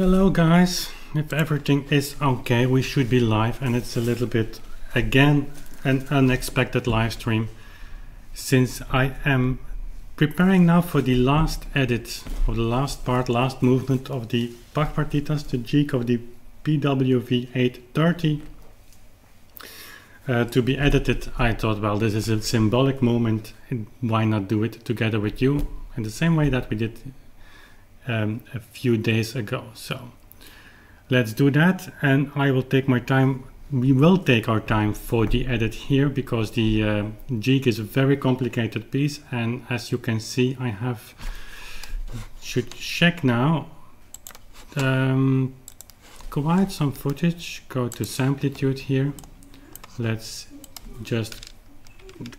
Hello guys, if everything is okay we should be live and it's a little bit again an unexpected live stream since I am preparing now for the last edit of the last part, last movement of the Bach Partitas, the jig of the BWV 830 uh, to be edited. I thought well this is a symbolic moment. Why not do it together with you? In the same way that we did um, a few days ago. So let's do that and I will take my time. We will take our time for the edit here because the uh, jig is a very complicated piece and as you can see I have should check now um, quite some footage go to samplitude here let's just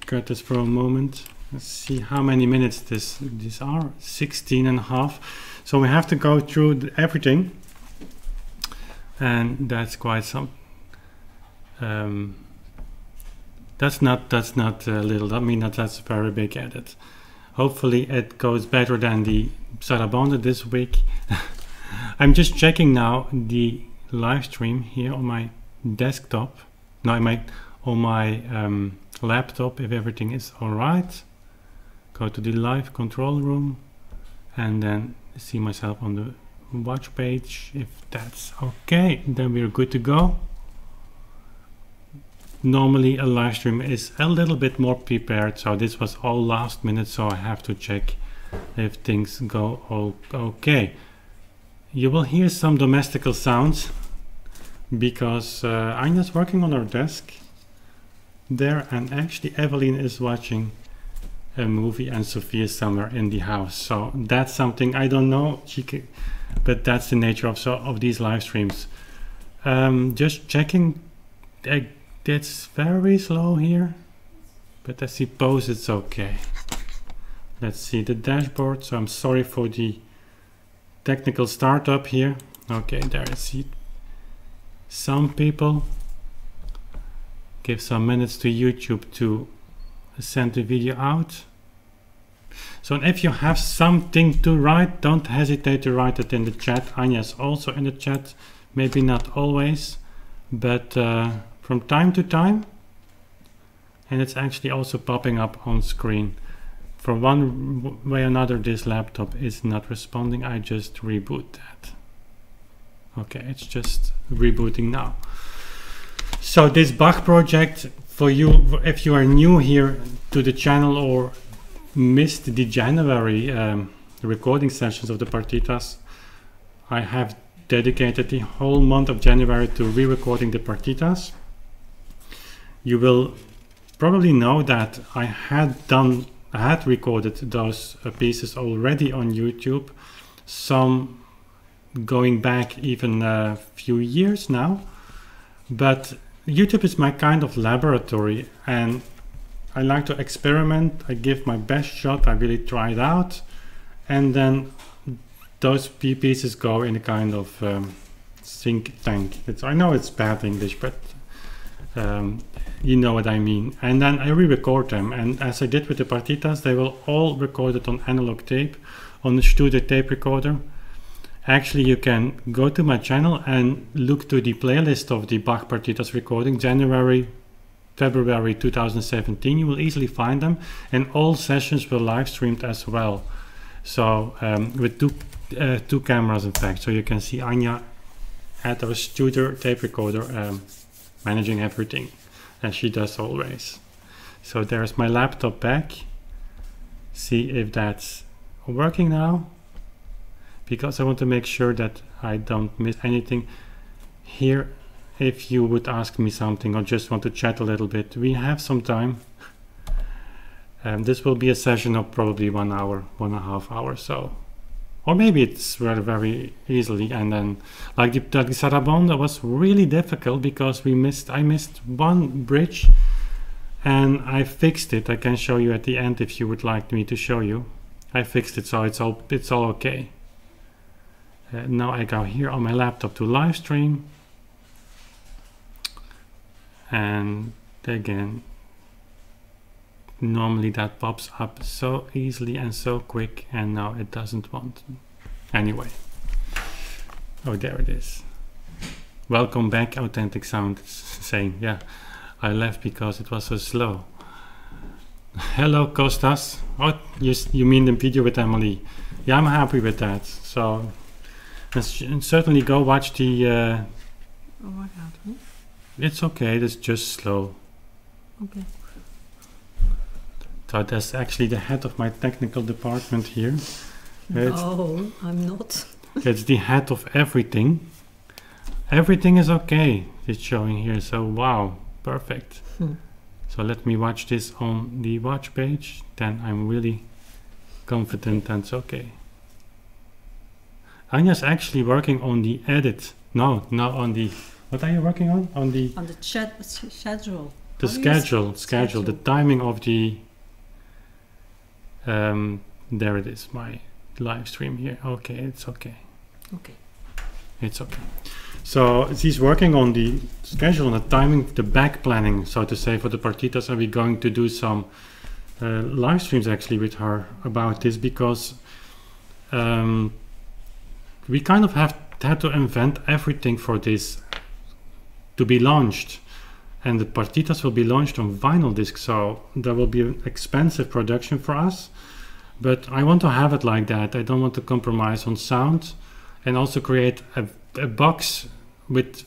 cut this for a moment let's see how many minutes this these are 16 and a half so we have to go through everything. And that's quite some um, that's not that's not a little. I mean that that's a very big edit. Hopefully it goes better than the Sarabande this week. I'm just checking now the live stream here on my desktop no my on my um, laptop if everything is all right. Go to the live control room and then see myself on the watch page. If that's okay then we're good to go. Normally a live stream is a little bit more prepared so this was all last minute so I have to check if things go okay. You will hear some domestical sounds because uh, Anja's working on her desk there and actually Evelyn is watching a movie and Sophia somewhere in the house. So that's something I don't know. Can, but that's the nature of so of these live streams. Um, just checking. Uh, it's very slow here, but I suppose it's okay. Let's see the dashboard. So I'm sorry for the technical startup here. Okay, there I see some people give some minutes to YouTube to send the video out. So if you have something to write, don't hesitate to write it in the chat. Anja is also in the chat, maybe not always, but uh, from time to time. And it's actually also popping up on screen. For one way or another, this laptop is not responding. I just reboot that. Okay, it's just rebooting now. So this Bach project for you, if you are new here to the channel or missed the January um, recording sessions of the partitas, I have dedicated the whole month of January to re-recording the partitas. You will probably know that I had done, I had recorded those uh, pieces already on YouTube, some going back even a few years now, but YouTube is my kind of laboratory and I like to experiment. I give my best shot. I really try it out. And then those pieces go in a kind of um, think tank. It's, I know it's bad English, but um, you know what I mean. And then I re-record them. And as I did with the partitas, they will all recorded on analog tape on the Studio tape recorder actually you can go to my channel and look to the playlist of the Bach Partitas recording January February 2017 you will easily find them and all sessions were live streamed as well. So um, with two uh, two cameras in fact. So you can see Anja at our studio tape recorder um, managing everything as she does always. So there's my laptop back. See if that's working now because I want to make sure that I don't miss anything. Here if you would ask me something or just want to chat a little bit. We have some time. Um, this will be a session of probably one hour one and a half hour so. Or maybe it's very very easily and then like the, the Sarabande was really difficult because we missed I missed one bridge and I fixed it. I can show you at the end if you would like me to show you. I fixed it so it's all it's all okay uh, now I go here on my laptop to live stream and again normally that pops up so easily and so quick and now it doesn't want anyway Oh, there it is. Welcome back, Authentic Sound. Saying, yeah, I left because it was so slow. Hello, Costas. Oh, you, you mean the video with Emily? Yeah, I'm happy with that. So, and certainly go watch the. Uh, oh my god. Hmm? It's okay. It's just slow. Okay. So that's actually the head of my technical department here. No, I'm not. it's the head of everything. Everything is okay. It's showing here. So wow, perfect. Hmm. So let me watch this on the watch page. Then I'm really confident that's okay. Anja's actually working on the edit. No, not on the. What are you working on? On the. On the chat schedule. The schedule, schedule, the timing of the. Um, there it is, my live stream here. Okay, it's okay. Okay. It's okay. So she's working on the schedule and the timing, the back planning, so to say, for the partitas. And we're going to do some uh, live streams actually with her about this because um, we kind of have had to invent everything for this to be launched. And the partitas will be launched on vinyl disc, so there will be an expensive production for us. But I want to have it like that. I don't want to compromise on sound and also create a, a box with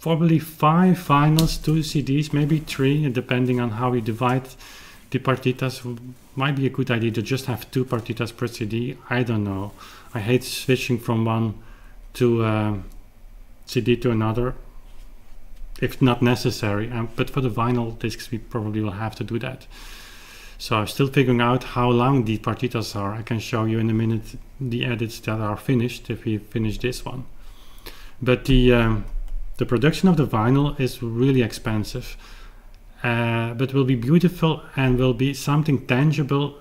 probably five vinyls, two CDs, maybe three, depending on how we divide the partitas. Might be a good idea to just have two partitas per CD. I don't know. I hate switching from one to uh, CD to another if not necessary. Um, but for the vinyl discs, we probably will have to do that. So I'm still figuring out how long the partitas are. I can show you in a minute the edits that are finished if we finish this one. But the um, the production of the vinyl is really expensive, uh, but will be beautiful and will be something tangible,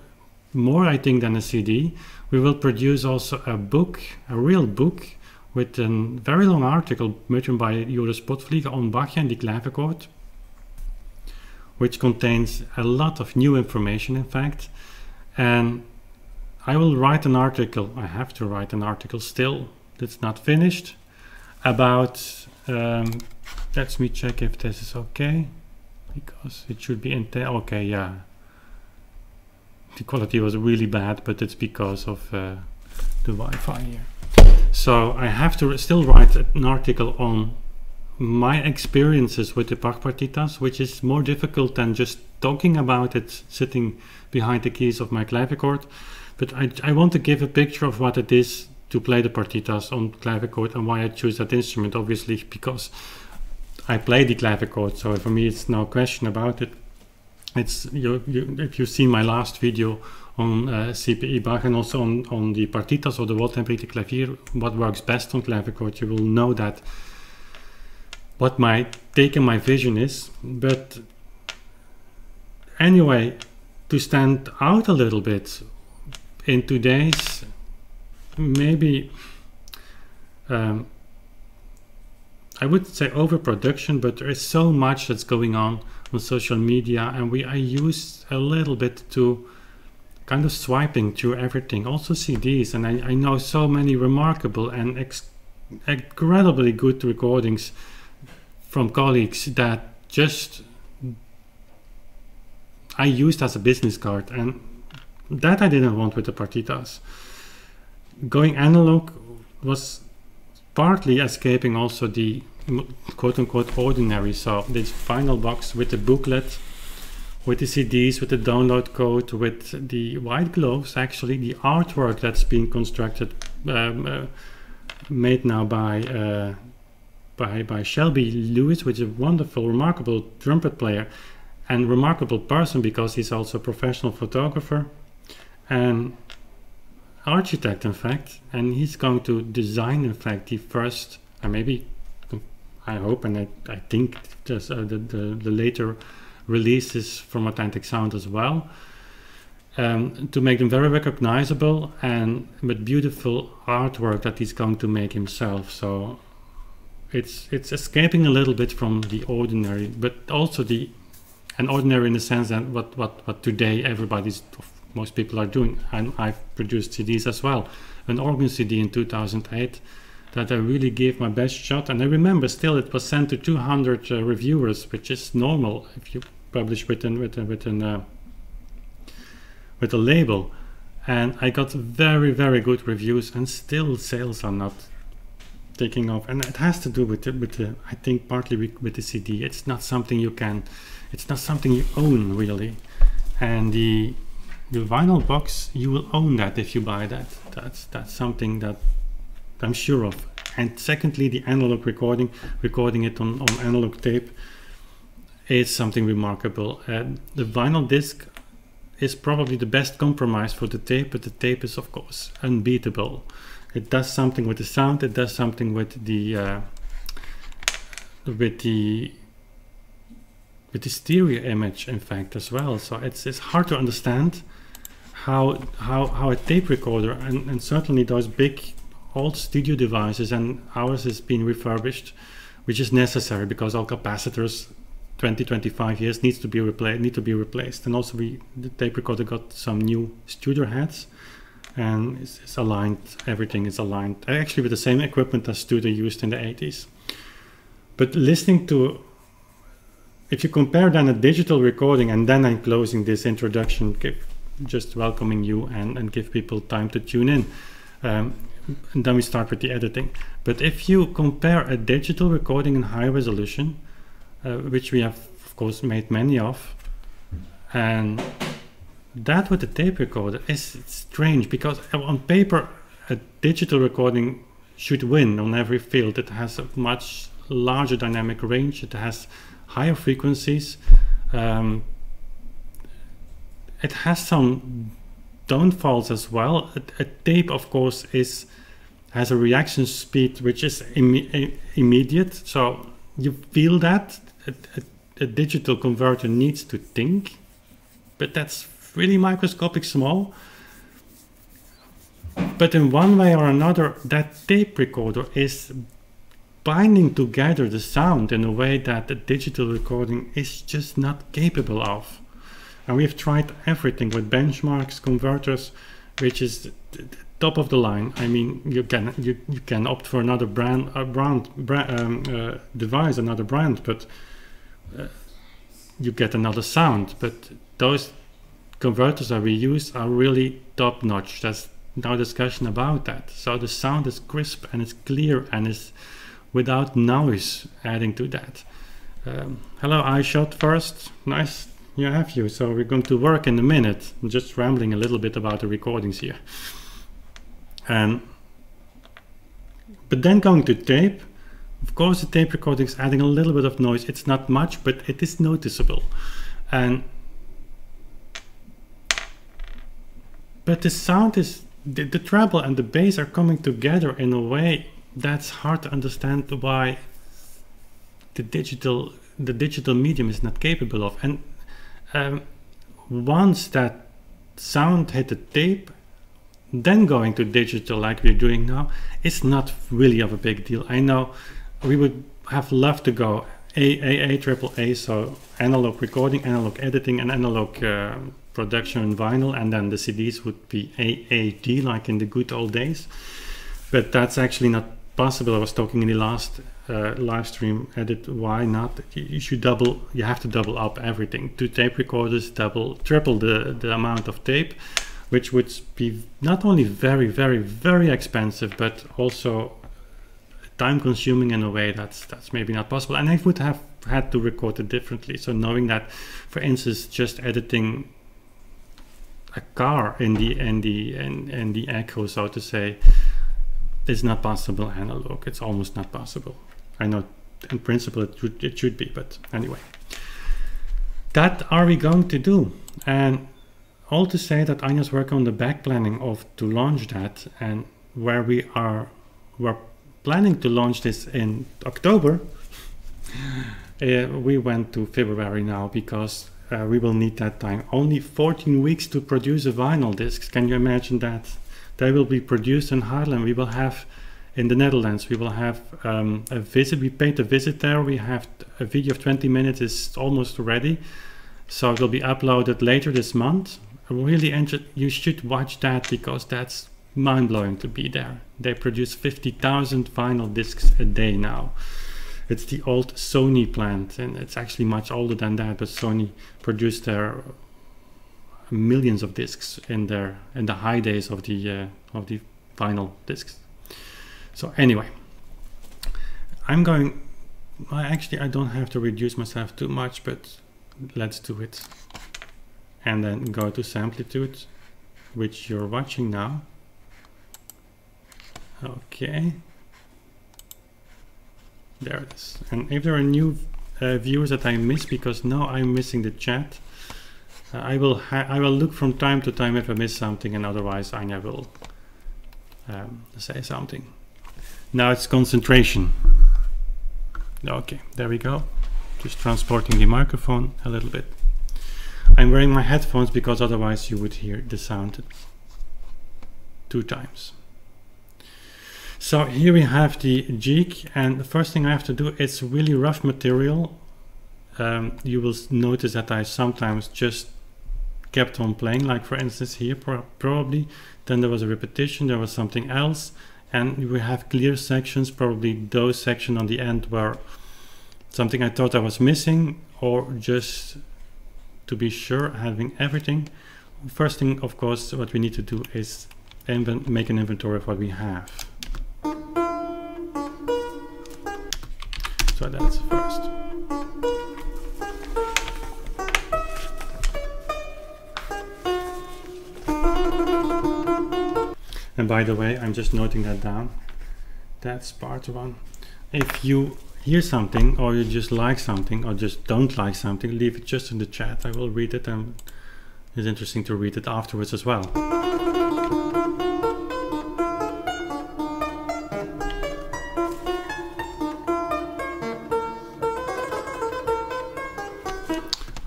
more I think than a CD. We will produce also a book, a real book, with a very long article written by Joris Potvlieghe on Bach and the clavichord which contains a lot of new information in fact. And I will write an article I have to write an article still that's not finished about um, let me check if this is okay because it should be in okay yeah the quality was really bad but it's because of uh, the Wi-Fi here so I have to still write an article on my experiences with the partitas, which is more difficult than just talking about it sitting behind the keys of my clavichord. But I, I want to give a picture of what it is to play the partitas on clavichord and why I choose that instrument, obviously because I play the clavichord, so for me it's no question about it. It's you, you, if you've seen my last video on uh, CPE Bach and also on, on the partitas or the Wohltemperiertes Klavier, what works best on clavichord, you will know that what my take and my vision is. But anyway, to stand out a little bit in today's maybe um, I would say overproduction, but there is so much that's going on on social media, and we I use a little bit to kind of swiping through everything, also CDs, and I, I know so many remarkable and incredibly good recordings from colleagues that just I used as a business card and that I didn't want with the partitas. Going analog was partly escaping also the quote unquote ordinary. So this final box with the booklet, with the CDs, with the download code, with the white gloves, actually the artwork that's being constructed, um, uh, made now by uh, by, by Shelby Lewis, which is a wonderful, remarkable trumpet player and remarkable person because he's also a professional photographer and architect, in fact. And he's going to design, in fact, the first, and maybe, I hope, and I, I think just, uh, the, the, the later releases from Authentic Sound as well. Um, to make them very recognizable and with beautiful artwork that he's going to make himself. So it's it's escaping a little bit from the ordinary, but also the an ordinary in the sense that what what what today everybody's most people are doing. And I've produced CDs as well. An organ CD in 2008 that I really gave my best shot. And I remember still it was sent to 200 uh, reviewers, which is normal if you publish with an, with, a, with, an, uh, with a label. And I got very, very good reviews and still sales are not taking off. And it has to do with the, with the I think partly with the CD. It's not something you can, it's not something you own really. And the the vinyl box, you will own that if you buy that. That's that's something that I'm sure of. And secondly, the analog recording, recording it on, on analog tape, is something remarkable. Uh, the vinyl disc is probably the best compromise for the tape, but the tape is of course unbeatable. It does something with the sound. It does something with the uh, with the with the stereo image, in fact, as well. So it's it's hard to understand how how how a tape recorder and, and certainly those big old studio devices and ours has been refurbished which is necessary because all capacitors 20 25 years needs to be replaced need to be replaced and also we the tape recorder got some new studio heads and it's, it's aligned everything is aligned actually with the same equipment as studio used in the 80s but listening to if you compare then a digital recording and then I'm closing this introduction just welcoming you and, and give people time to tune in. Um, and then we start with the editing. But if you compare a digital recording in high resolution, uh, which we have of course made many of, and that with a tape recorder is strange because on paper a digital recording should win on every field. It has a much larger dynamic range. It has higher frequencies. Um, it has some downfalls as well. A, a, tape, of course, is has a reaction speed which is immediate, so you feel that. A, a, digital converter needs to think, but that's really microscopic small. But in one way or another, that tape recorder is binding together the sound in a way that the digital recording is just not capable of. And we've tried everything with benchmarks, converters, which is top of the line. I mean, you can you, you can opt for another brand, a brand, brand um, uh, device, another brand, but uh, you get another sound. But those converters that we use are really top notch. There's no discussion about that. So the sound is crisp and it's clear and it's without noise adding to that. Um, hello, iShot first. Nice you have you. So we're going to work in a minute. I'm just rambling a little bit about the recordings here. And but then going to tape, of course the tape recording is adding a little bit of noise. It's not much, but it is noticeable. And but the sound is the, the treble and the bass are coming together in a way that's hard to understand why the digital the digital medium is not capable of. And um, once that sound hit the tape, then going to digital like we're doing now, it's not really of a big deal. I know we would have loved to go AAA, triple A, so analog recording, analog editing, and analog uh, production in vinyl, and then the CDs would be AAD like in the good old days. But that's actually not possible. I was talking in the last uh, live stream edit why not you should double you have to double up everything two tape recorders double triple the the amount of tape which would be not only very very very expensive but also time consuming in a way that's that's maybe not possible and i would have had to record it differently so knowing that for instance just editing a car in the in the in, in the echo so to say is not possible analog it's almost not possible I know in principle it should, it should be, but anyway. That are we going to do? And all to say that Anja's work on the back planning of to launch that and where we are we're planning to launch this in October. uh, we went to February now because uh, we will need that time. Only 14 weeks to produce a vinyl disc. Can you imagine that? They will be produced in Haarlem. We will have in the Netherlands. We will have um, a visit. We paid a visit there. We have a video of 20 minutes is almost ready. So it will be uploaded later this month. Really, you should watch that because that's mind-blowing to be there. They produce 50,000 vinyl discs a day now. It's the old Sony plant, and it's actually much older than that. But Sony produced their millions of discs in their in the high days of the uh, of the vinyl discs. So anyway, I'm going. I actually I don't have to reduce myself too much, but let's do it. And then go to Samplitude, which you're watching now. Okay. There it is. And if there are new uh, viewers that I miss, because now I'm missing the chat, uh, I will I will look from time to time if I miss something, and otherwise Anja will um, say something. Now it's concentration. Okay, there we go. Just transporting the microphone a little bit. I'm wearing my headphones because otherwise you would hear the sound two times. So here we have the jig and the first thing I have to do, it's really rough material. Um, you will notice that I sometimes just kept on playing, like for instance here pro probably, then there was a repetition, there was something else, and we have clear sections, probably those sections on the end were something I thought I was missing, or just to be sure having everything. First thing, of course, what we need to do is make an inventory of what we have. So that's first. And by the way, I'm just noting that down. That's part one. If you hear something or you just like something or just don't like something, leave it just in the chat. I will read it and it's interesting to read it afterwards as well.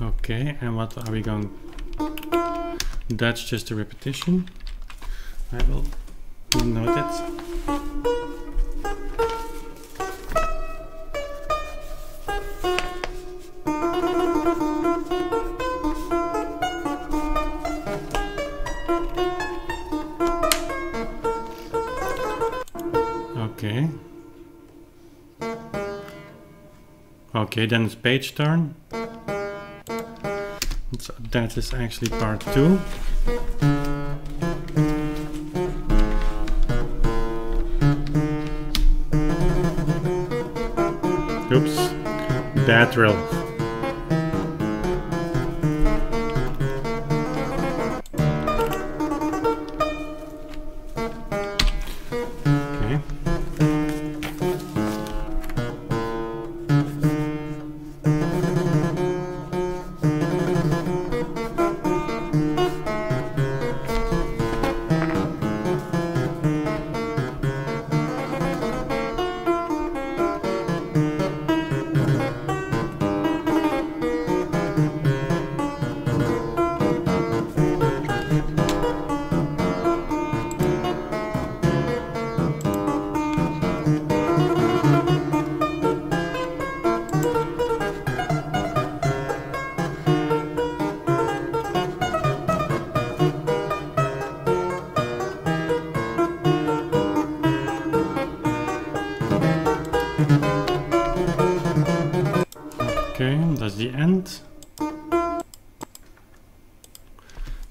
Okay, and what are we going? That's just a repetition. I will note it. Okay, then it's page turn. So that is actually part two. Oops, bad drill.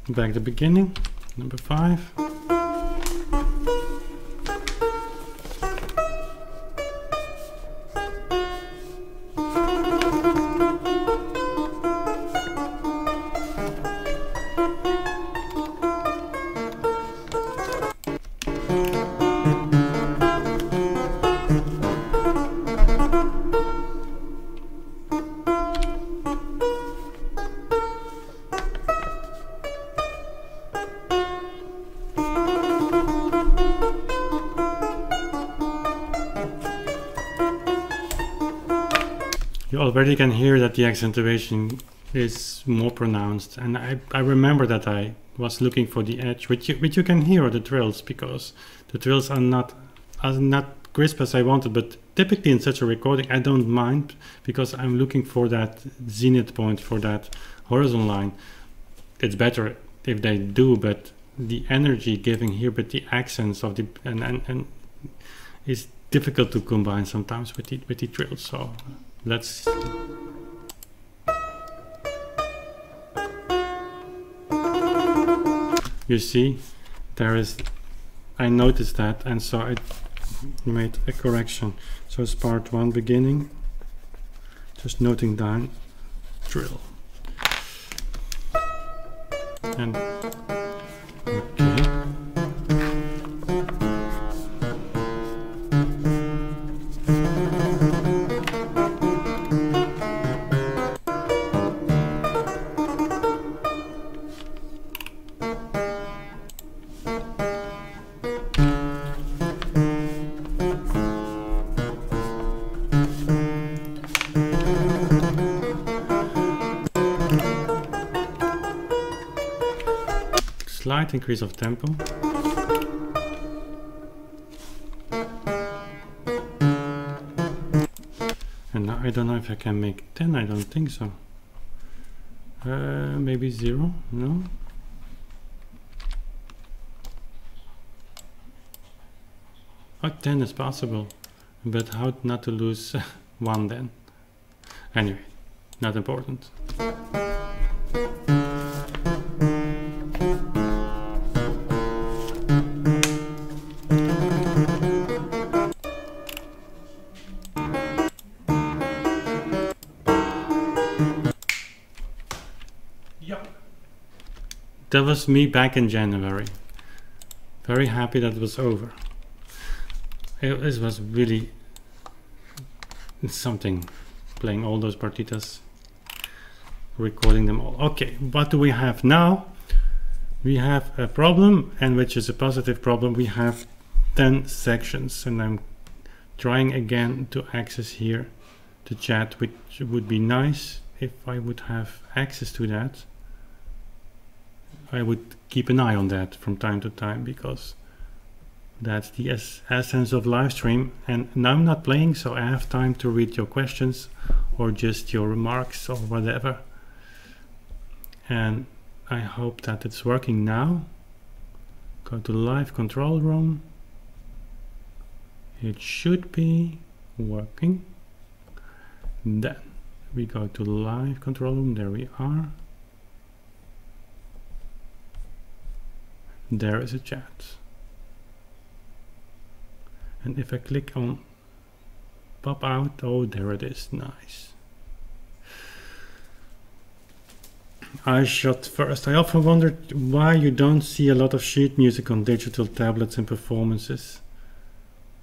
Back the beginning, number five. Already can hear that the accentuation is more pronounced. And I, I remember that I was looking for the edge which you, which you can hear the trills because the trills are not are not crisp as I wanted but typically in such a recording I don't mind because I'm looking for that zenith point for that horizon line. It's better if they do but the energy giving here but the accents of the and and, and is difficult to combine sometimes with the with the trills so let's you see there is I noticed that and so I made a correction. So it's part one beginning. Just noting down. Drill. And okay slight increase of tempo. And now I don't know if I can make 10 I don't think so. Uh, maybe 0 no? Oh 10 is possible but how not to lose 1 then? Anyway not important that was me back in January. Very happy that it was over. It, it was really something playing all those partitas, recording them all. Okay, what do we have now? We have a problem, and which is a positive problem. We have 10 sections, and I'm trying again to access here the chat, which would be nice if I would have access to that. I would keep an eye on that from time to time because that's the es essence of live stream. And now I'm not playing so I have time to read your questions or just your remarks or whatever. And I hope that it's working now. Go to live control room. It should be working. Then we go to live control room. There we are there is a chat and if I click on pop out oh there it is. Nice. I shot first. I often wondered why you don't see a lot of sheet music on digital tablets in performances.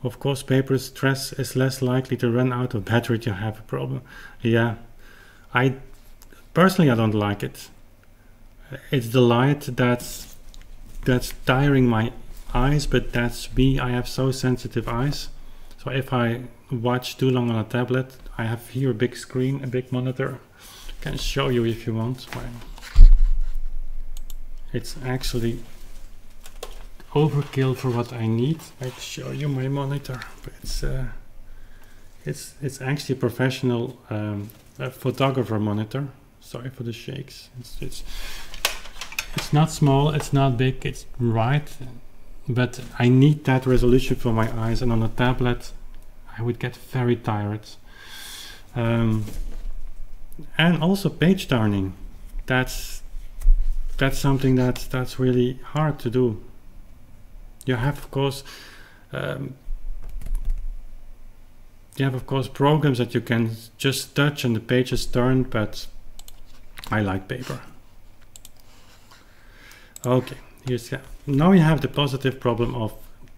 Of course paper stress is less likely to run out of battery to have a problem. Yeah. I personally I don't like it. It's the light that's that's tiring my eyes, but that's me. I have so sensitive eyes. So if I watch too long on a tablet, I have here a big screen, a big monitor. Can show you if you want. It's actually overkill for what I need. I show you my monitor. It's uh, it's it's actually a professional um, a photographer monitor. Sorry for the shakes. It's it's it's not small, it's not big, it's right, but I need that resolution for my eyes and on a tablet I would get very tired. Um, and also page turning, that's that's something that's that's really hard to do. You have of course um, you have of course programs that you can just touch and the page is turned, but I like paper. Okay, here's now we have the positive problem of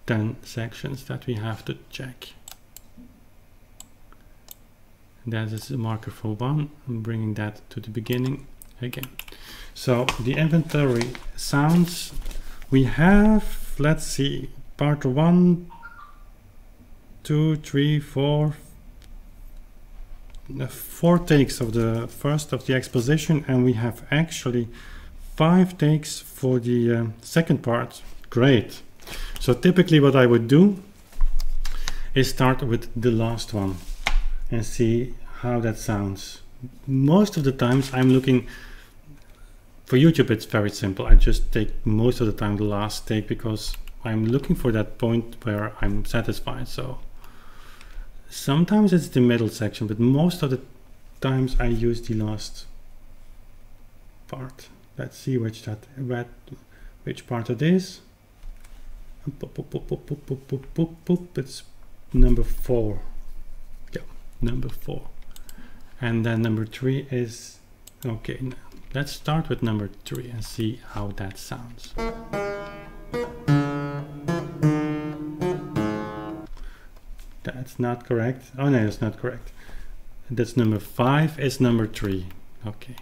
10 sections that we have to check. That is a marker for one. I'm bringing that to the beginning again. So the inventory sounds we have, let's see, part one, two, three, four, four takes of the first of the exposition and we have actually five takes for the uh, second part. Great. So typically what I would do is start with the last one and see how that sounds. Most of the times I'm looking for YouTube, it's very simple. I just take most of the time the last take because I'm looking for that point where I'm satisfied. So sometimes it's the middle section, but most of the times I use the last part. Let's see which that which part it is. It's number four. Yeah, number four. And then number three is okay. Let's start with number three and see how that sounds. That's not correct. Oh no, it's not correct. That's number five is number three. Okay.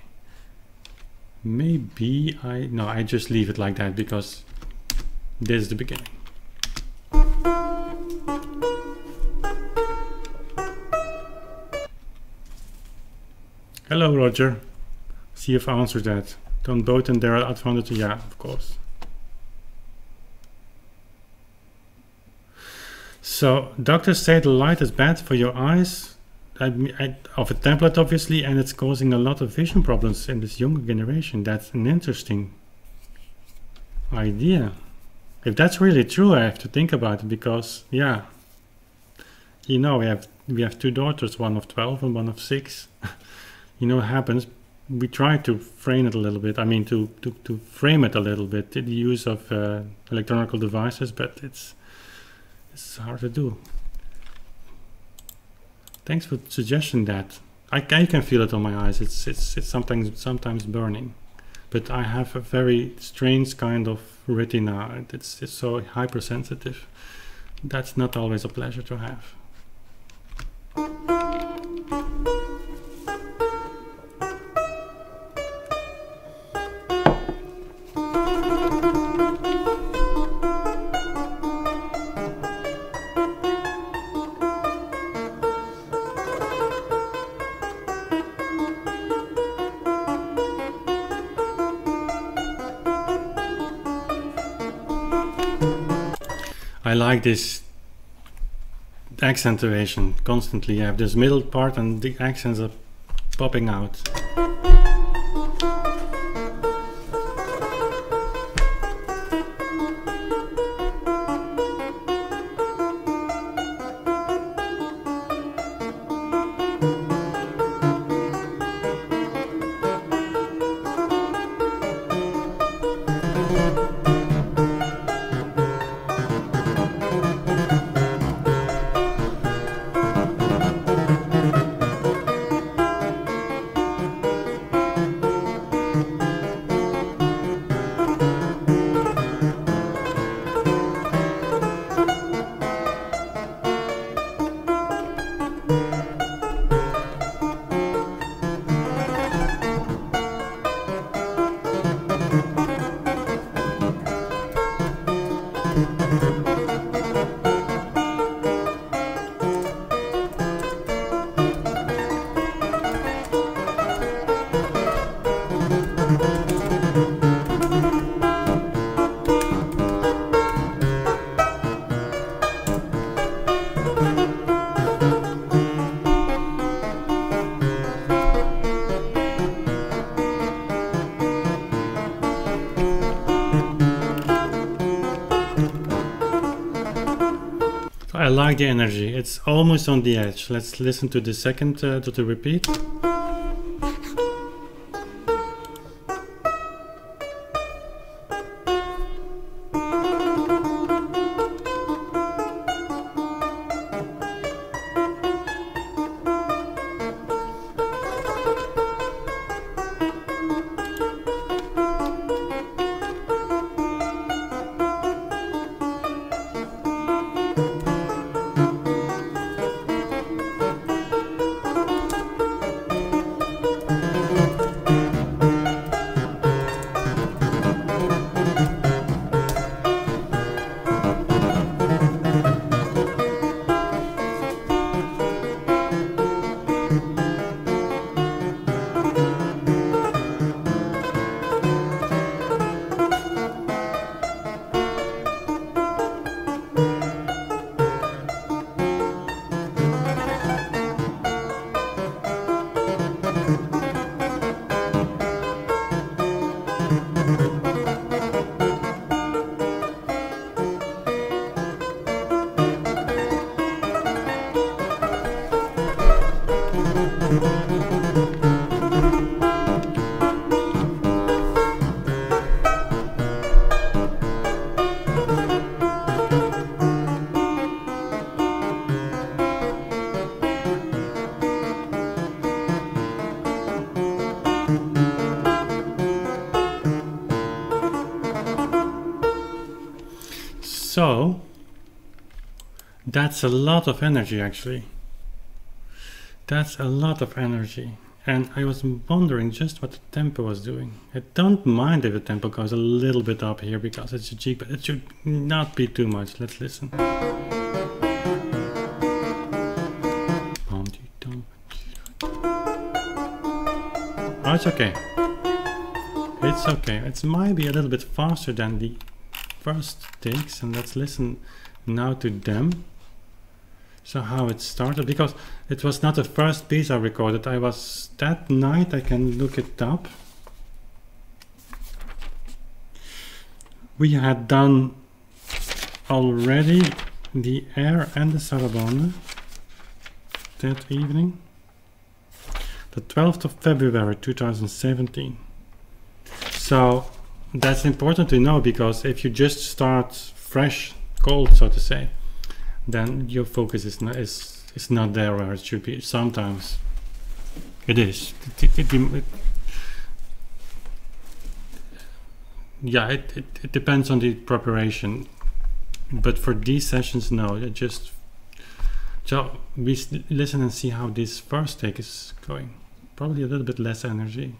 Maybe I, no, I just leave it like that because this is the beginning. Hello, Roger. See if I answered that. Don't both and there are advantages. Yeah, of course. So doctors say the light is bad for your eyes I, I, of a tablet, obviously, and it's causing a lot of vision problems in this younger generation. That's an interesting idea. If that's really true, I have to think about it because, yeah, you know, we have we have two daughters, one of twelve and one of six. you know, what happens we try to frame it a little bit. I mean, to to, to frame it a little bit, the use of uh, electronic devices, but it's it's hard to do. Thanks for suggesting that. I, I can feel it on my eyes. It's it's it's sometimes sometimes burning, but I have a very strange kind of retina. It's it's so hypersensitive. That's not always a pleasure to have. Like this accentuation constantly. You have this middle part and the accents are popping out. Like the energy. It's almost on the edge. Let's listen to the second, uh, to the repeat. So that's a lot of energy actually. That's a lot of energy. And I was wondering just what the tempo was doing. I don't mind if the tempo goes a little bit up here because it's a G, but it should not be too much. Let's listen. Oh, it's okay. It's okay. It might be a little bit faster than the first takes, and let's listen now to them. So how it started, because it was not the first piece I recorded. I was that night. I can look it up. We had done already the air and the sarabande that evening the 12th of February 2017. So that's important to know because if you just start fresh, cold, so to say, then your focus is not is is not there where it should be. Sometimes it is. It, it, it, yeah, it, it depends on the preparation, but for these sessions, no. Just so we listen and see how this first take is going probably a little bit less energy.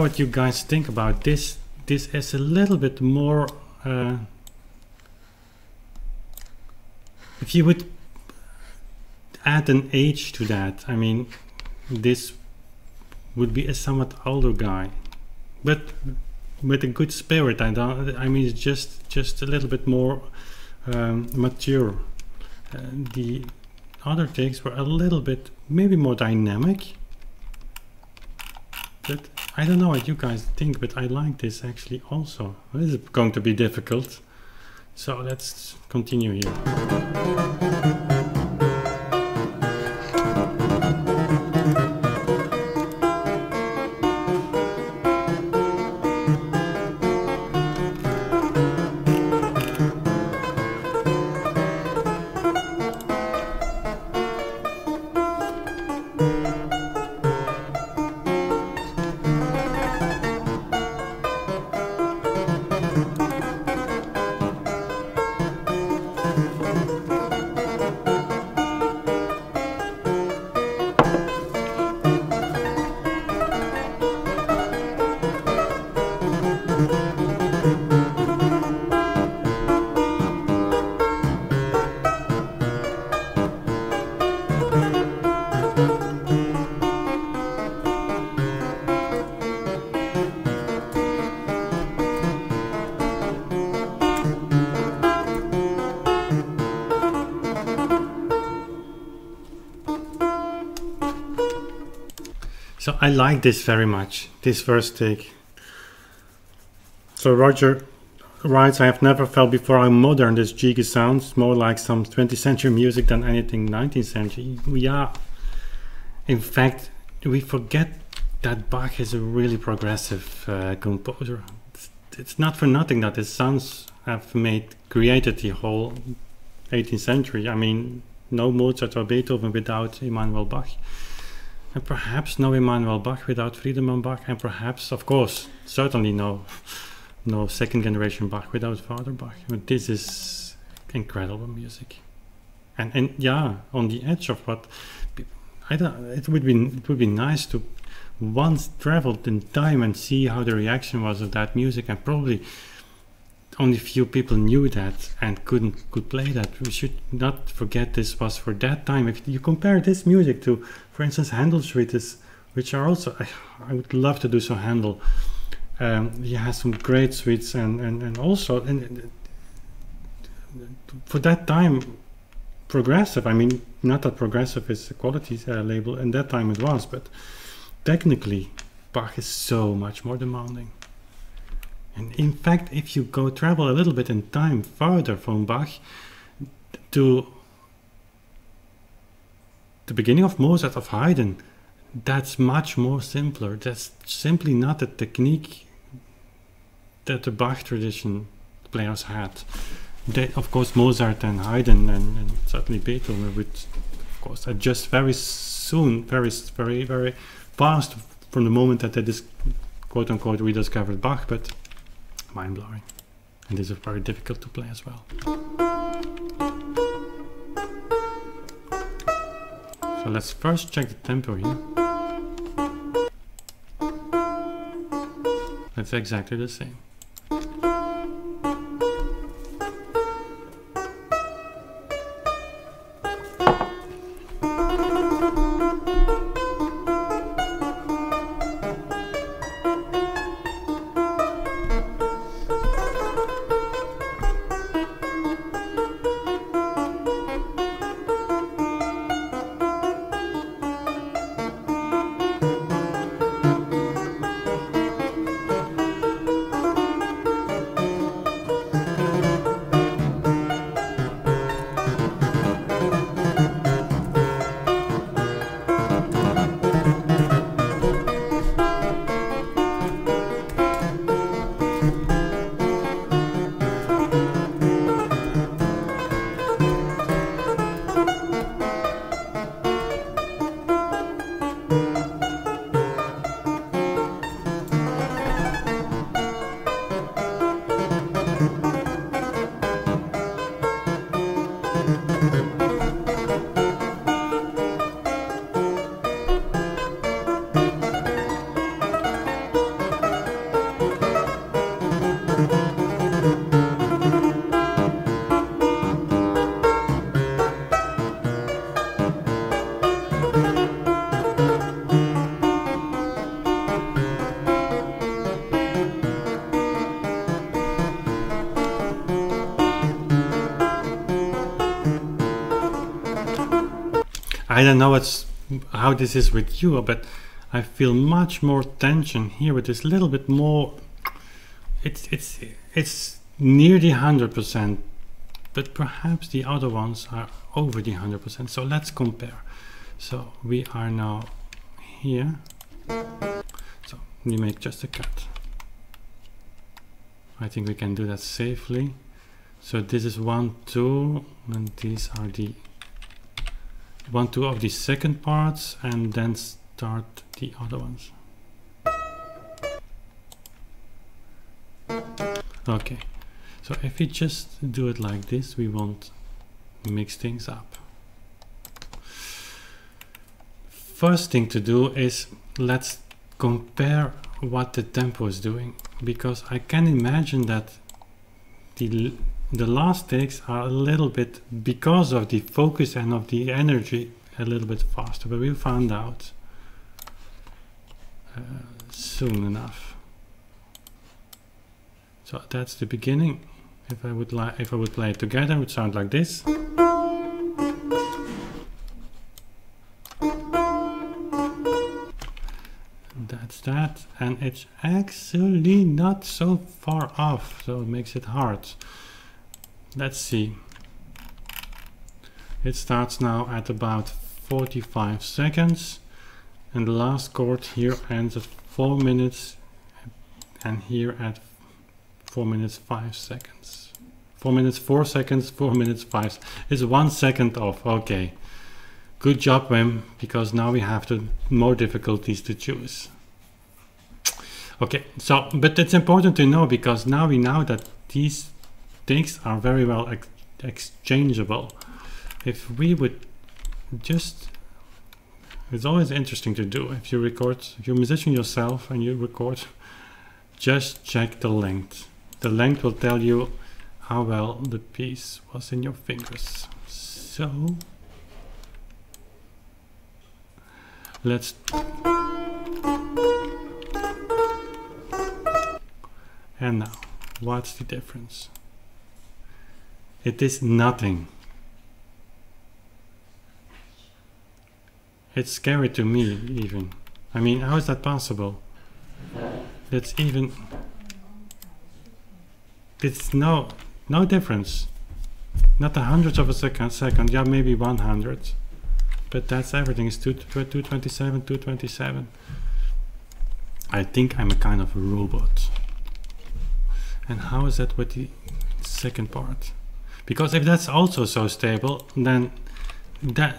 Know what you guys think about this. This is a little bit more. Uh, if you would add an age to that, I mean, this would be a somewhat older guy, but with a good spirit. I don't. I mean, it's just just a little bit more um, mature. Uh, the other takes were a little bit maybe more dynamic, but I don't know what you guys think, but I like this actually also. This is going to be difficult. So let's continue here. Like this very much, this first take. So Roger writes, I have never felt before how modern this jig sounds, more like some 20th century music than anything 19th century. Yeah, in fact, we forget that Bach is a really progressive uh, composer. It's, it's, not for nothing that his sons have made, created the whole 18th century. I mean, no Mozart or Beethoven without Emanuel Bach and perhaps no Emanuel Bach without Friedemann Bach, and perhaps, of course, certainly no, no second generation Bach without Father Bach. But this is incredible music, and and yeah, on the edge of what I don't. It would be it would be nice to once traveled in time and see how the reaction was of that music, and probably only few people knew that and couldn't could play that. We should not forget this was for that time. If you compare this music to, for instance, Handel suites, which are also I, I would love to do so Handel, Um, he has some great suites and, and, and also and for that time progressive i mean not that progressive is a quality uh, label in that time it was but technically bach is so much more demanding and in fact if you go travel a little bit in time further from bach to the beginning of mozart of haydn that's much more simpler. That's simply not the technique that the bach tradition players had. They, of course, Mozart and Haydn and, and, certainly Beethoven would, of course, adjust very soon, very, very, very fast from the moment that they just quote unquote rediscovered Bach, but mind blowing. And this is very difficult to play as well. So let's first check the tempo here. That's exactly the same. I don't know what's how this is with you, but I feel much more tension here with this little bit more. It's it's it's near the hundred percent, but perhaps the other ones are over the hundred percent. So let's compare. So we are now here. So we make just a cut. I think we can do that safely. So this is one, two, and these are the one, two of the second parts and then start the other ones. Okay, so if we just do it like this, we won't mix things up. First thing to do is let's compare what the tempo is doing because I can imagine that the the last takes are a little bit because of the focus and of the energy a little bit faster but we'll find out uh, soon enough. So that's the beginning. If I would like if I would play it together it would sound like this. That's that and it's actually not so far off so it makes it hard let's see. It starts now at about 45 seconds and the last chord here ends at 4 minutes and here at 4 minutes 5 seconds. 4 minutes 4 seconds 4 minutes 5 is 1 second off okay. Good job Wim because now we have the more difficulties to choose. Okay so but it's important to know because now we know that these things are very well ex exchangeable. If we would just, it's always interesting to do. If you record, if you're a musician yourself and you record, just check the length. The length will tell you how well the piece was in your fingers. So, let's And now, what's the difference? It is nothing. It's scary to me, even. I mean, how is that possible? It's even... It's no, no difference. Not a hundredth of a second, second, yeah, maybe one hundredth. But that's everything, it's 227, 227. I think I'm a kind of a robot. And how is that with the second part? Because if that's also so stable, then that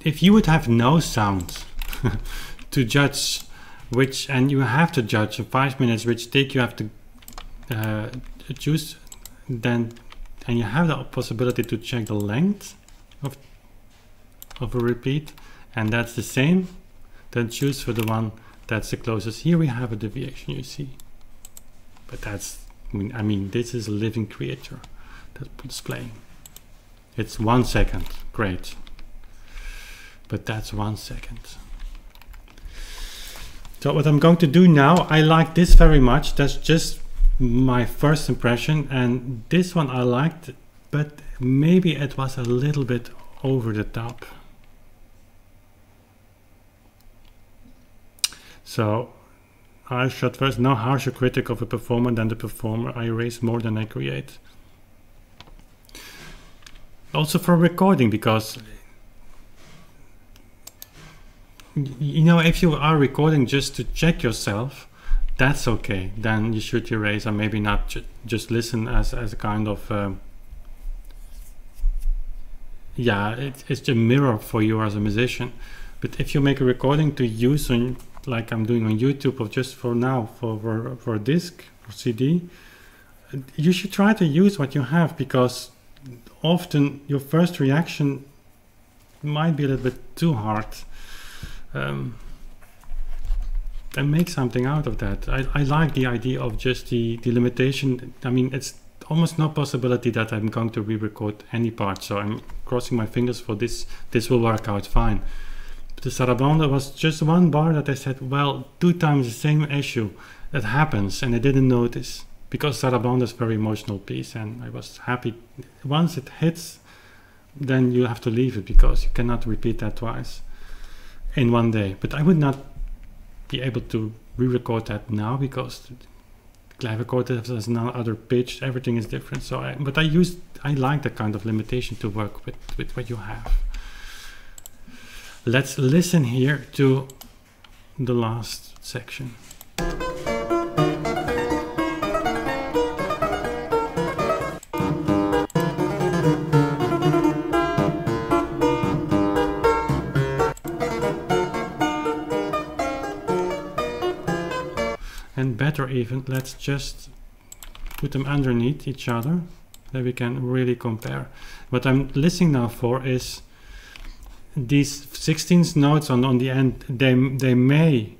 if you would have no sound to judge which, and you have to judge five minutes which take you have to uh, choose, then and you have the possibility to check the length of of a repeat, and that's the same, then choose for the one that's the closest. Here we have a deviation, you see, but that's I mean, I mean this is a living creature that's playing. It's one second, great but that's one second. So what I'm going to do now, I like this very much. That's just my first impression. And this one I liked, but maybe it was a little bit over the top. So I should first, no harsher critic of a performer than the performer. I erase more than I create. Also for recording, because you know, if you are recording just to check yourself, that's okay. Then you should erase and maybe not ju just listen as, as a kind of, um, yeah, it, it's a mirror for you as a musician. But if you make a recording to use on, like I'm doing on YouTube or just for now, for, for, for disc or CD, you should try to use what you have because often your first reaction might be a little bit too hard um, and make something out of that. I, I like the idea of just the, the limitation. I mean, it's almost no possibility that I'm going to re-record any part. So I'm crossing my fingers for this. This will work out fine. The Sarabanda was just one bar that I said, well, two times the same issue. That happens, and I didn't notice because Sarabanda is a very emotional piece, and I was happy. Once it hits, then you have to leave it because you cannot repeat that twice in one day. But I would not be able to re-record that now because clavichord has another pitch. Everything is different. So, I, but I used I like that kind of limitation to work with with what you have. Let's listen here to the last section. And better even, let's just put them underneath each other that we can really compare. What I'm listening now for is these 16th notes on, on the end, they, they may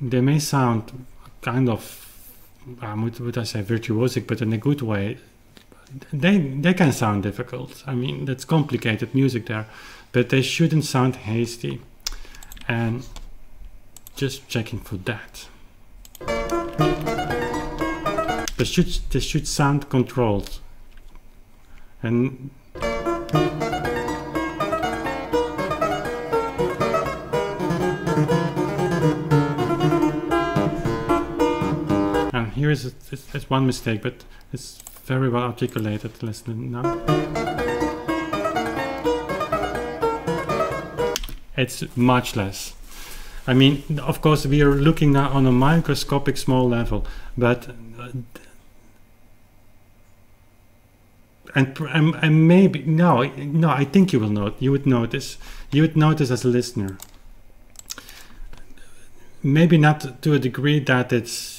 they may sound kind of, um, what would I say, virtuosic, but in a good way. They, they can sound difficult. I mean, that's complicated music there, but they shouldn't sound hasty. And just checking for that. they should, this should sound controlled. And here is it's, it's one mistake, but it's very well articulated. Listen now. It's much less. I mean, of course, we are looking now on a microscopic small level, but uh, and, and, and maybe no no i think you will note you would notice you would notice as a listener maybe not to a degree that it's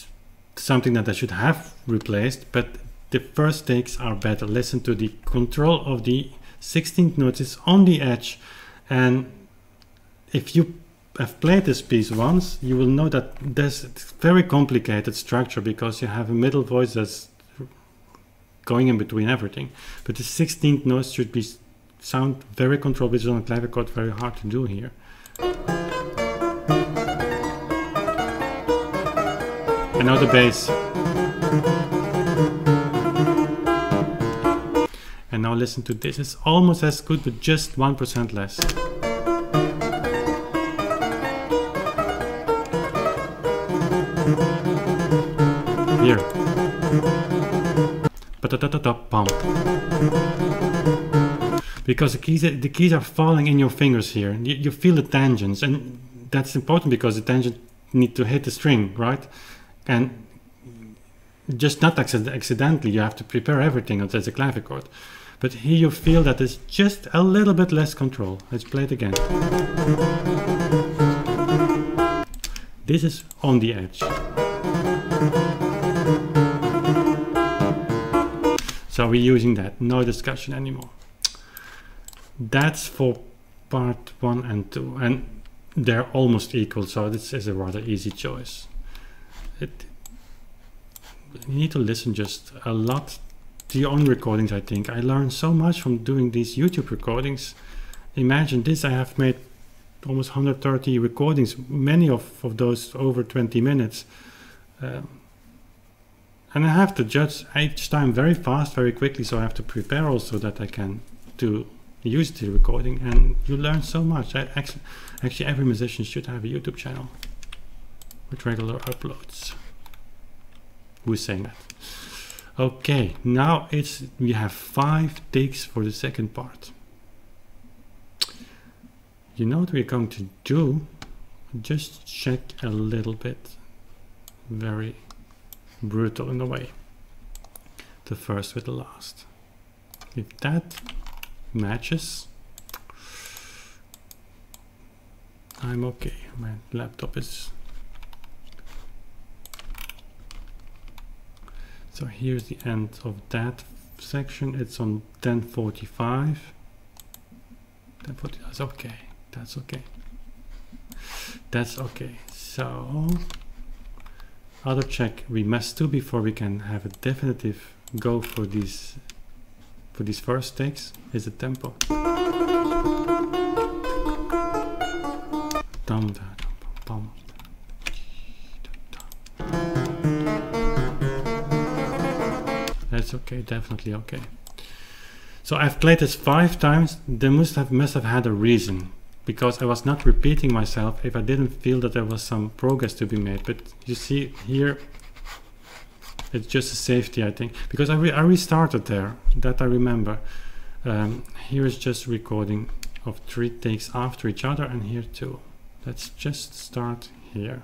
something that i should have replaced but the first takes are better listen to the control of the 16th notes on the edge and if you have played this piece once you will know that there's very complicated structure because you have a middle voice that's going in between everything. But the 16th notes should be sound very controlled, which on a clavichord very hard to do here. And now the bass. And now listen to this. It's almost as good, but just 1% less. Here. Because the keys, the keys are falling in your fingers here. You, you feel the tangents, and that's important because the tangent need to hit the string, right? And just not accident accidentally, you have to prepare everything until the clavichord. But here you feel that there's just a little bit less control. Let's play it again. This is on the edge. So we're using that, no discussion anymore. That's for part one and two, and they're almost equal, so this is a rather easy choice. It, you need to listen just a lot to your own recordings, I think. I learned so much from doing these YouTube recordings. Imagine this, I have made almost 130 recordings, many of, of those over 20 minutes. Um, and I have to judge each time very fast, very quickly, so I have to prepare also that I can do use the recording and you learn so much. I, actually, actually, every musician should have a YouTube channel with regular uploads. Who's saying that? Okay, now it's we have five takes for the second part. You know what we're going to do? Just check a little bit. Very brutal in a way. The first with the last. If that matches, I'm okay. My laptop is So here's the end of that section. It's on 1045. 1040, that's okay. That's okay. That's okay. So other check we must do before we can have a definitive go for these for these first takes is the tempo. That's okay, definitely okay. So I've played this five times. They must have must have had a reason because I was not repeating myself if I didn't feel that there was some progress to be made. But you see here, it's just a safety, I think, because I, re I restarted there. That I remember. Um, here is just recording of three takes after each other, and here too. Let's just start here.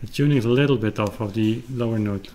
The tuning is a little bit off of the lower note.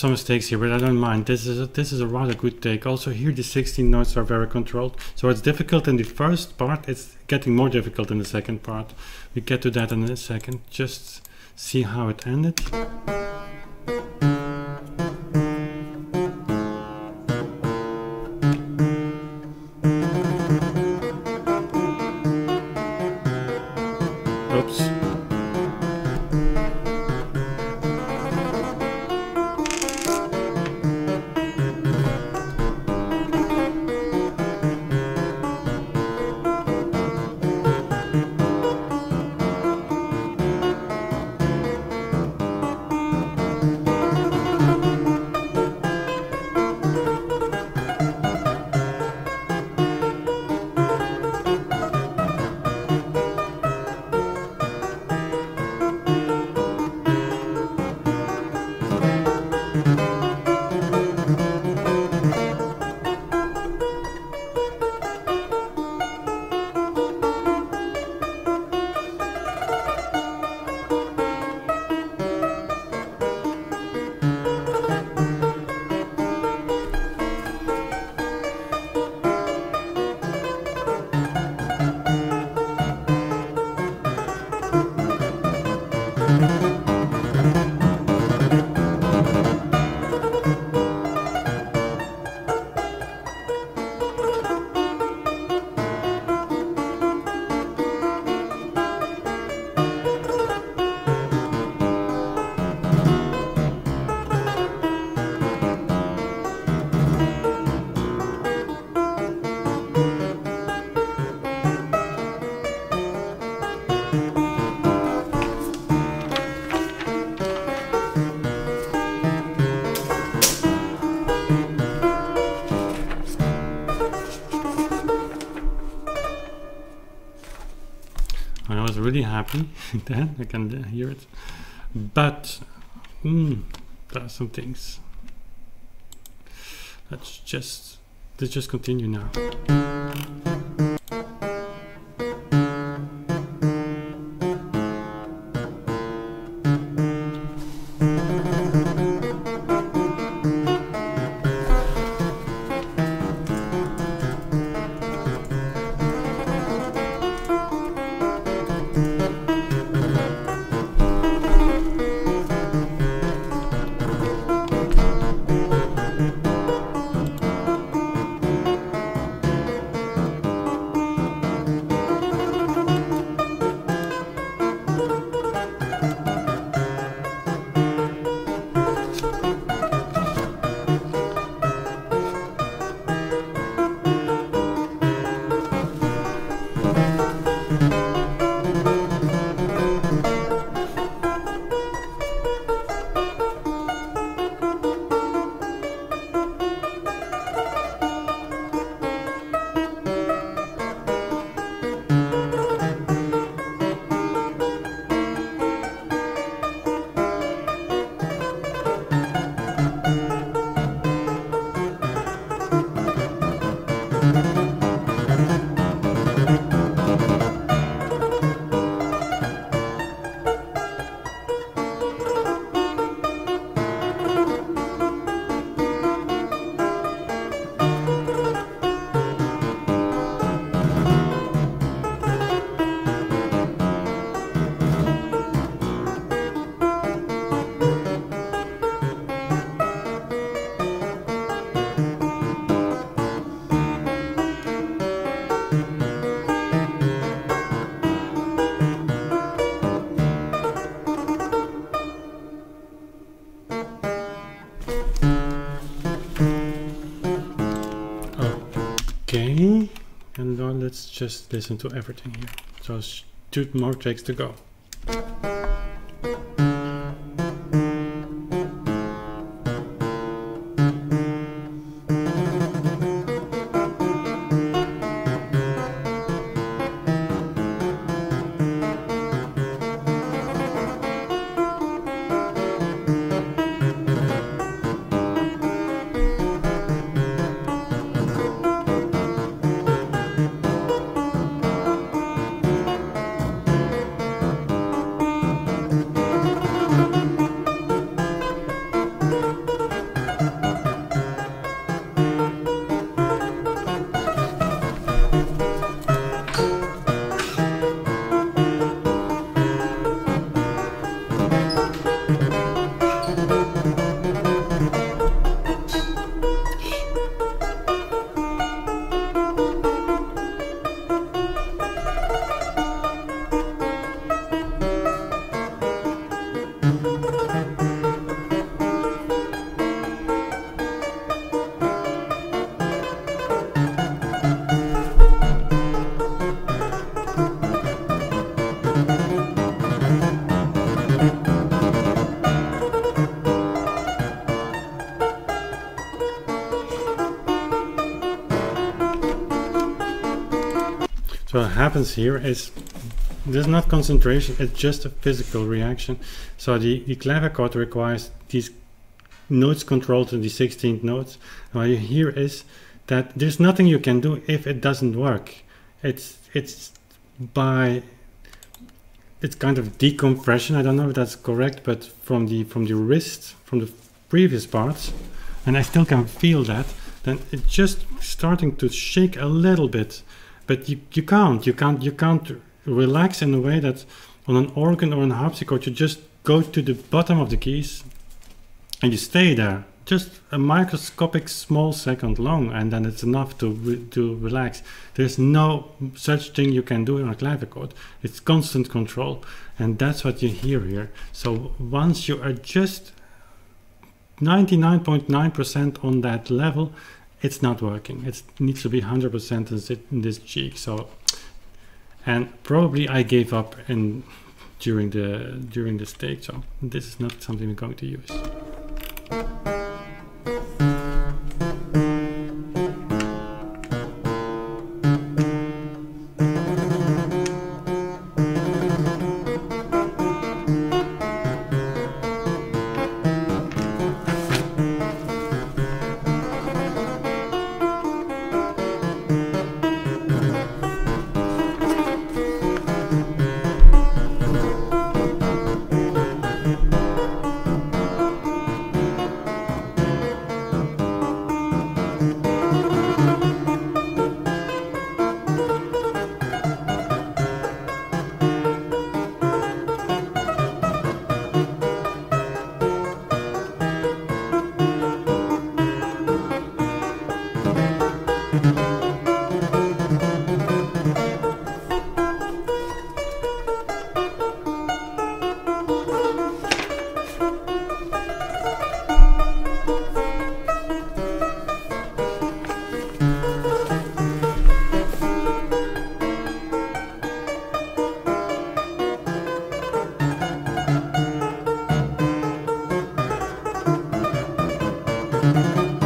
Some mistakes here, but I don't mind. This is a, this is a rather good take. Also here the 16 notes are very controlled. So it's difficult in the first part. It's getting more difficult in the second part. We get to that in a second. Just see how it ended. Happy then I can hear it. But mm, there are some things. Let's just let's just continue now let's just listen to everything here. So two more takes to go. So what happens here is there's not concentration, it's just a physical reaction. So the, the clavichord requires these notes controlled to the 16th notes. What you hear is that there's nothing you can do if it doesn't work. It's it's by it's kind of decompression. I don't know if that's correct, but from the from the wrist, from the previous parts, and I still can feel that. Then it's just starting to shake a little bit, but you, you can't you can't you can't relax in a way that on an organ or an harpsichord you just go to the bottom of the keys and you stay there just a microscopic small second long and then it's enough to re to relax. There's no such thing you can do on a clavichord. It's constant control and that's what you hear here. So once you are just 99.9% on that level it's not working. It needs to be 100% in this gigue. So and probably I gave up in during the during the stage so this is not something we're going to use There's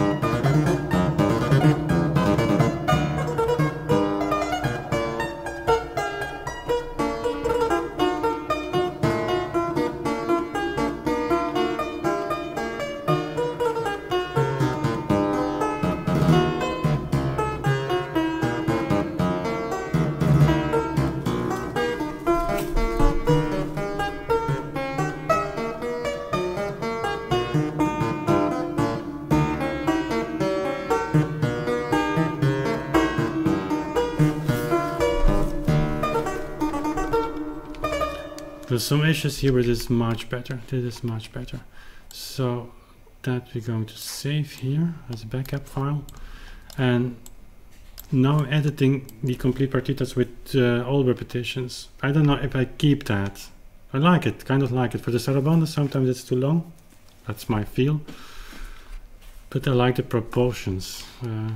some issues here, but it's much better. This is much better. So that we're going to save here as a backup file. And now editing the complete partitas with uh, all repetitions. I don't know if I keep that. I like it, kind of like it. For the sarabanda, sometimes it's too long. That's my feel. But I like the proportions. Uh,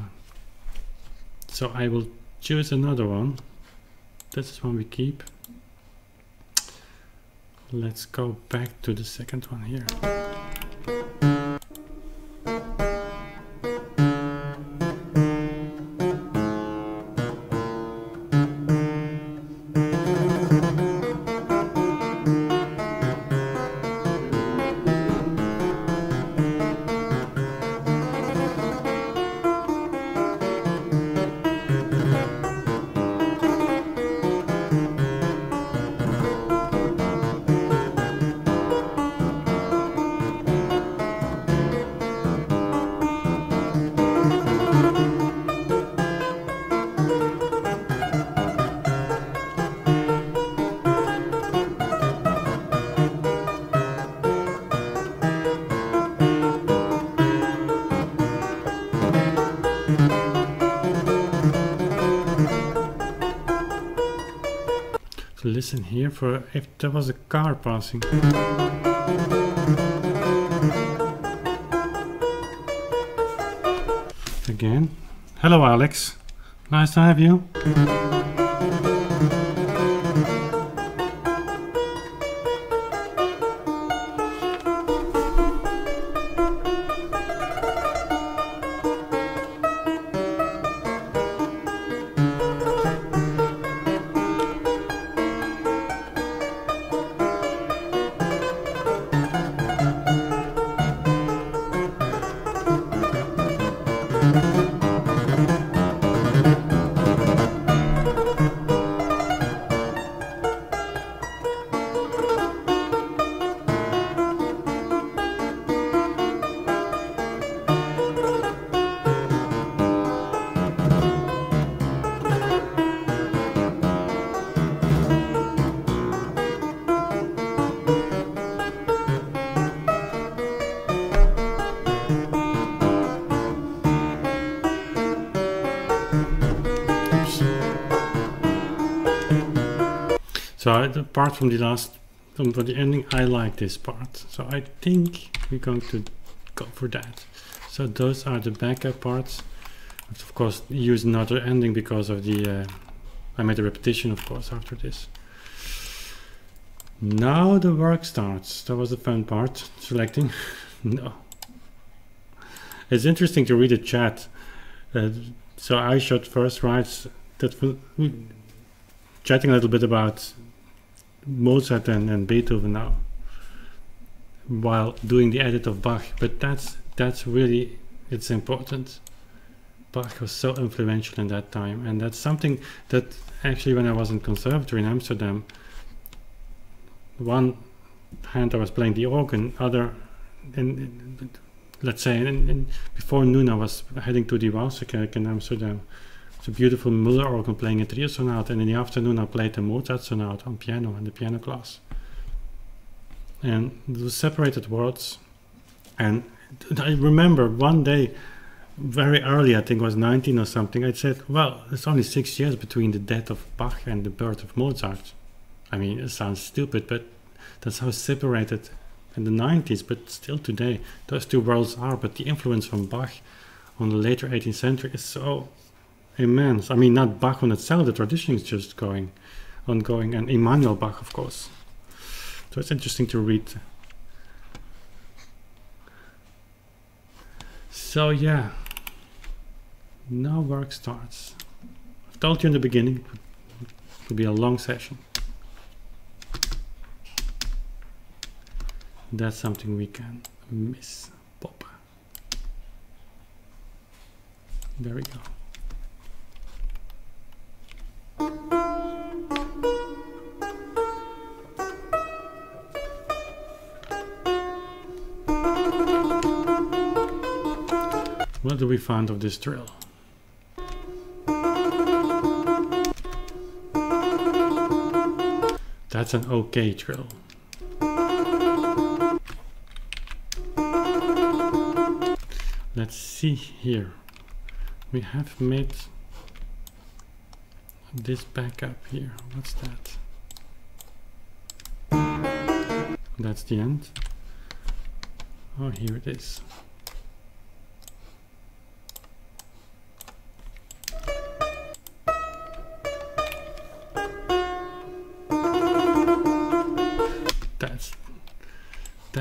so I will choose another one. This is one we keep. Let's go back to the second one here. Listen here for if there was a car passing. Again. Hello Alex. Nice to have you. From the last, from the ending, I like this part. So I think we're going to go for that. So those are the backup parts. Of course, use another ending because of the, uh, I made a repetition, of course, after this. Now the work starts. That was the fun part, selecting. no. It's interesting to read the chat. Uh, so I shot first writes that we chatting a little bit about Mozart and, and Beethoven now while doing the edit of Bach but that's that's really it's important. Bach was so influential in that time and that's something that actually when I was in conservatory in Amsterdam one hand I was playing the organ other in, let's say in, in, before noon I was heading to the Waalse Kerk in Amsterdam beautiful Müller organ playing a trio sonata and in the afternoon I played the Mozart sonata on piano in the piano class. And the separated worlds and I remember one day very early I think it was 19 or something I said well it's only six years between the death of Bach and the birth of Mozart. I mean it sounds stupid but that's how separated in the 90s but still today those two worlds are but the influence from Bach on the later 18th century is so immense I mean not Bach on itself the tradition is just going ongoing and Emanuel Bach of course so it's interesting to read. So yeah, now work starts. I've told you in the beginning, it will be a long session. That's something we can miss. Pop. There we go. What do we find of this trill? That's an okay trill. Let's see here. We have made this back up here. What's that? That's the end. Oh, here it is.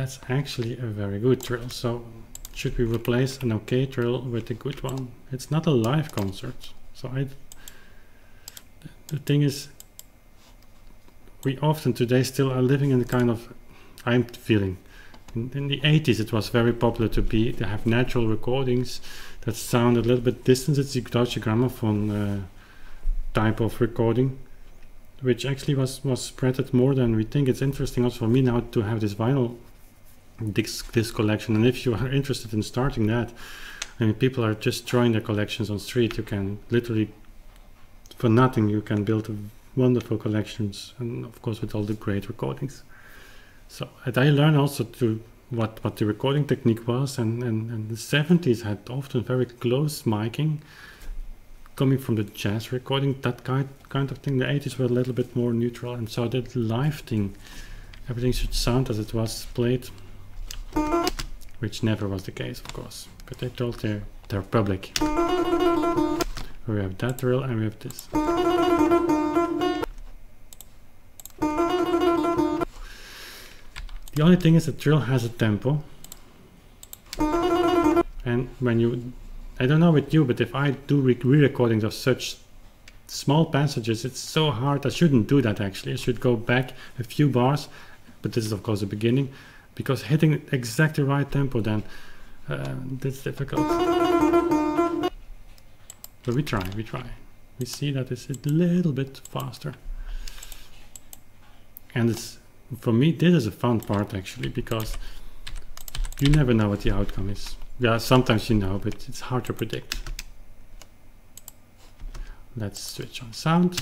that's actually a very good trill. So should we replace an okay trill with a good one? It's not a live concert. So I, the thing is, we often today still are living in the kind of, I'm feeling, in, in the 80s it was very popular to be, to have natural recordings that sound a little bit distant. It's the Deutsche Grammophon uh, type of recording which actually was was spreaded more than we think. It's interesting also for me now to have this vinyl this, this collection and if you are interested in starting that I mean people are just throwing their collections on street you can literally for nothing you can build wonderful collections and of course with all the great recordings. So and I learned also to what what the recording technique was and, and, and the 70s had often very close miking coming from the jazz recording that kind kind of thing. The 80s were a little bit more neutral and so that live thing. Everything should sound as it was played which never was the case, of course, but they told their, their public. We have that trill and we have this. The only thing is the trill has a tempo. And when you, I don't know with you, but if I do re-recordings of such small passages, it's so hard. I shouldn't do that actually. I should go back a few bars, but this is of course the beginning because hitting exactly right tempo then uh, that's difficult but we try we try. We see that it's a little bit faster. And it's for me this is a fun part actually because you never know what the outcome is. Yeah sometimes you know but it's hard to predict. Let's switch on sound.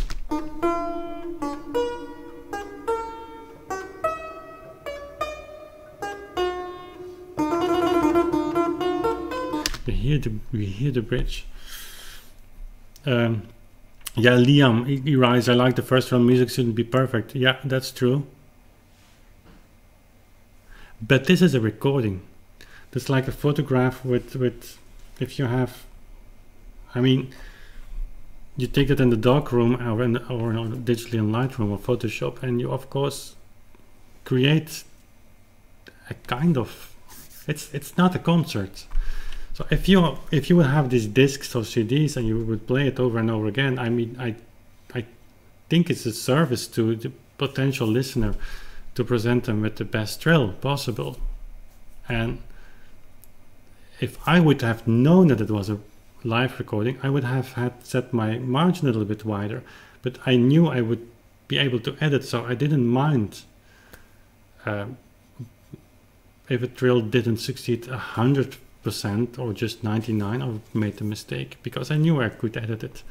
We hear the we hear the bridge. Um, Yeah, Liam, he, writes, I like the first round music shouldn't be perfect. Yeah, that's true. But this is a recording. It's like a photograph with, with if you have, I mean, you take it in the dark room or, in, or digitally in Lightroom or Photoshop and you of course create a kind of, it's, it's not a concert. So if you if you would have these discs or CDs and you would play it over and over again, I mean, I I think it's a service to the potential listener to present them with the best thrill possible. And if I would have known that it was a live recording, I would have had set my margin a little bit wider. But I knew I would be able to edit, so I didn't mind uh, if a trill didn't succeed a hundred percent or just 99 I've made a mistake because I knew I could edit it.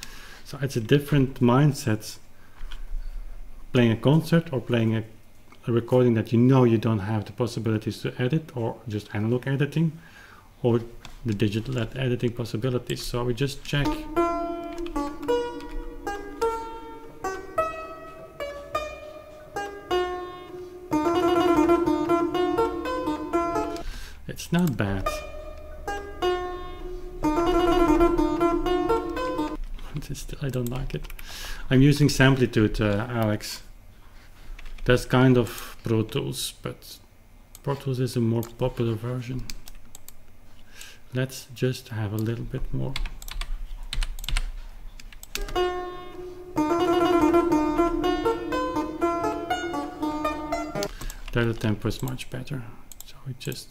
So it's a different mindset playing a concert or playing a, a recording that you know you don't have the possibilities to edit or just analog editing or the digital editing possibilities. So we just check. It's not bad still, I don't like it. I'm using Samplitude, uh, Alex. That's kind of Pro Tools, but Pro Tools is a more popular version. Let's just have a little bit more. There the tempo is much better. So we just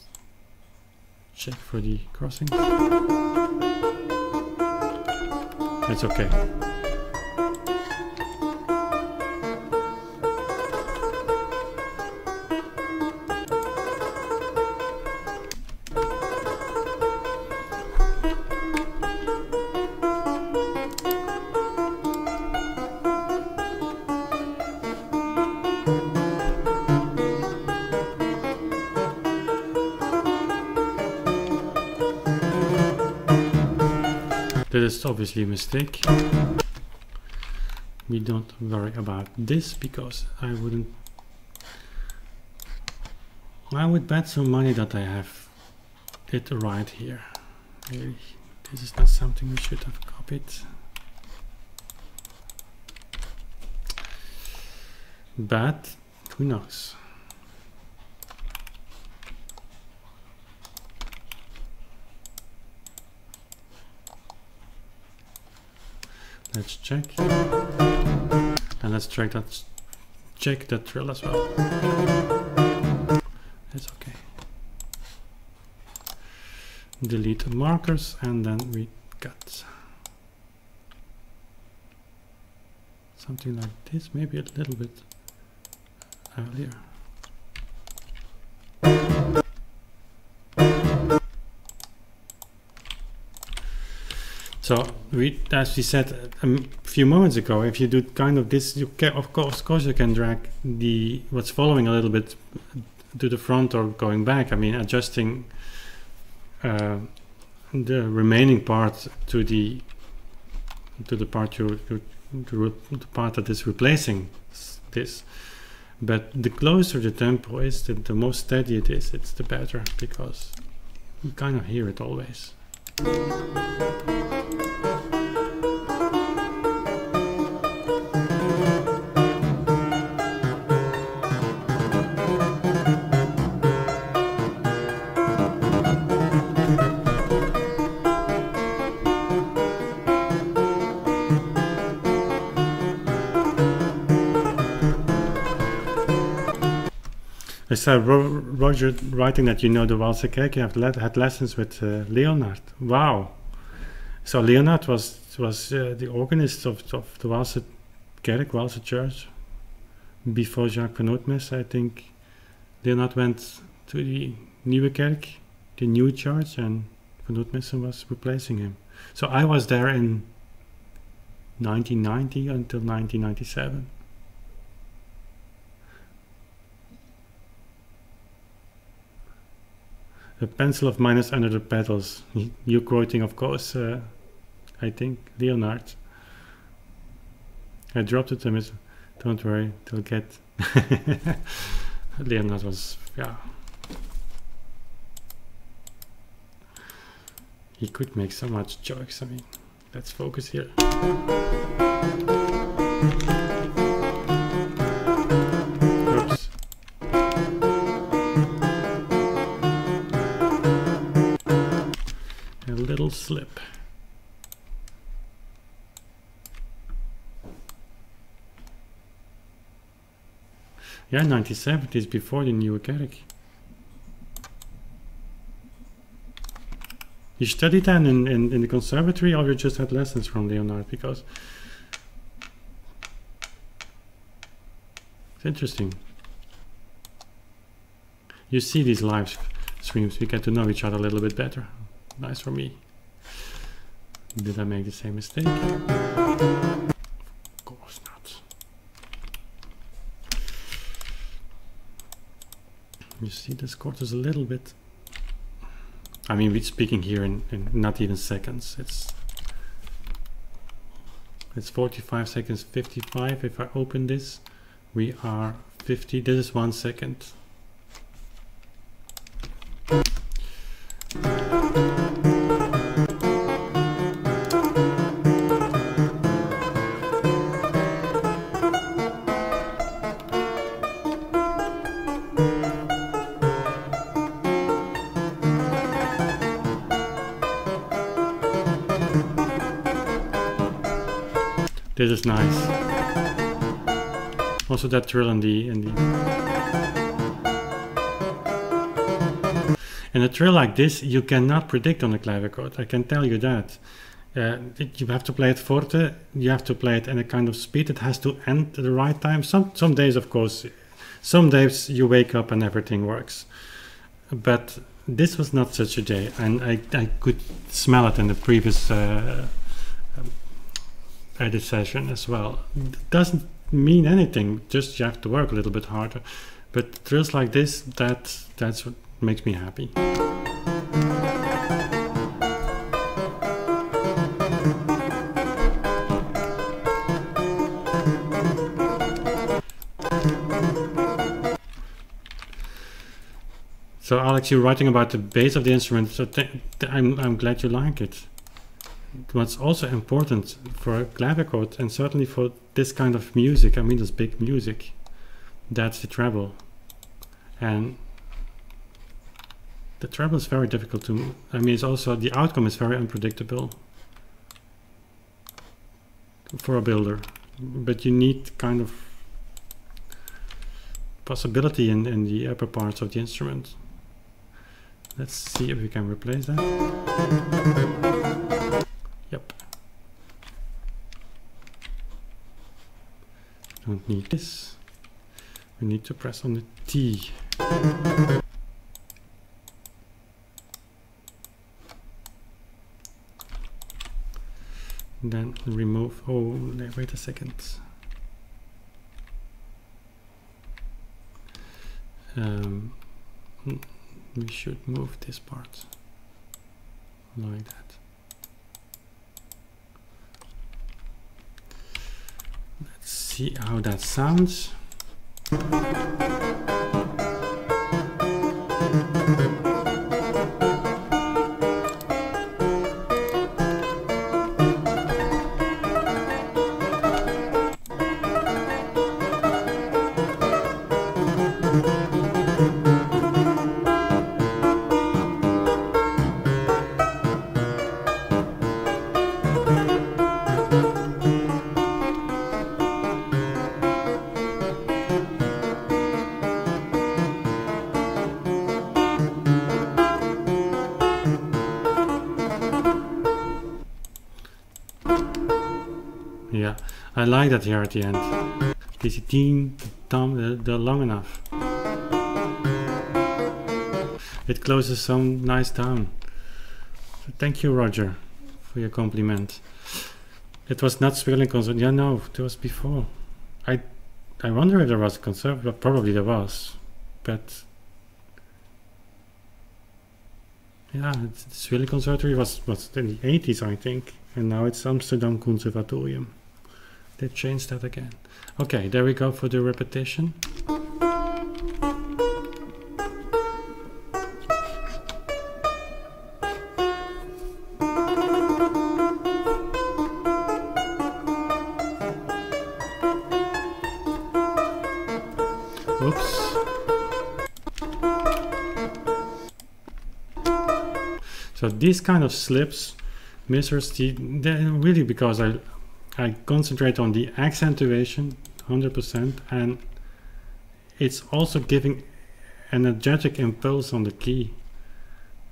check for the crossing. It's okay. Obviously a mistake. We don't worry about this because I wouldn't I would bet some money that I have it right here. This is not something we should have copied. But who knows? Let's check. And let's check that check that trill as well. It's okay. Delete the markers and then we got something like this, maybe a little bit earlier. So we, as we said a few moments ago, if you do kind of this, you can, of course, of course, you can drag the what's following a little bit to the front or going back. I mean, adjusting uh, the remaining part to the to the part you, you the part that is replacing this. But the closer the tempo is, the, the more steady it is, it's the better because you kind of hear it always. Saw Roger writing that you know the Waalse Kerk. You have le had lessons with uh, Leonhardt. Wow. So Leonhardt was was uh, the organist of, of the Waalse Kerk, Walser Church, before Jacques van Oortmerssen. I think Leonhardt went to the Nieuwe Kerk, the new church, and van Nootmes was replacing him. So I was there in 1990 until 1997. A pencil of minus under the petals. You quoting, of course, uh, I think, Leonhardt. I dropped it, miss. Don't worry, they'll get. Leonhardt was, yeah. He could make so much jokes. I mean, let's focus here. Slip. Yeah, 1970s before the new Kerk. You studied then in, in, in the conservatory or you just had lessons from Leonhardt? Because it's interesting. You see these live streams, we get to know each other a little bit better. Nice for me. Did I make the same mistake? Of course not. You see this chord is a little bit I mean, we're speaking here in, in not even seconds. It's it's 45 seconds, 55. If I open this, we are 50. This is one second. This is nice. Also that trill in the in the and a trill like this you cannot predict on the clavichord. I can tell you that. Uh, you have to play it forte. You have to play it in a kind of speed. It has to end at the right time. Some some days, of course, some days you wake up and everything works. But this was not such a day, and I I could smell it in the previous. Uh, edit session as well. It doesn't mean anything, just you have to work a little bit harder. But trills like this, that that's what makes me happy. So Alex, you're writing about the bass of the instrument, so I'm, I'm glad you like it what's also important for clavichord and certainly for this kind of music, I mean this big music, that's the treble. And the treble is very difficult to, I mean it's also, the outcome is very unpredictable for a builder. But you need kind of possibility in, in the upper parts of the instrument. Let's see if we can replace that. Don't need this. We need to press on the T. then remove, oh, wait a second. Um, we should move this part like that. See how that sounds. Like that here at the end. Deze tien, tam, they're long enough. It closes some nice down. So thank you, Roger, for your compliment. It was not Sweelinck concert. Yeah, no, it was before. I I wonder if there was a concert, but probably there was. But yeah, the Sweelinck Conservatory was was in the 80s, I think, and now it's Amsterdam Conservatorium They changed that again. Okay, there we go for the repetition. Oops. So these kind of slips, misses, the, they're really because I, I concentrate on the accentuation 100% and it's also giving energetic impulse on the key,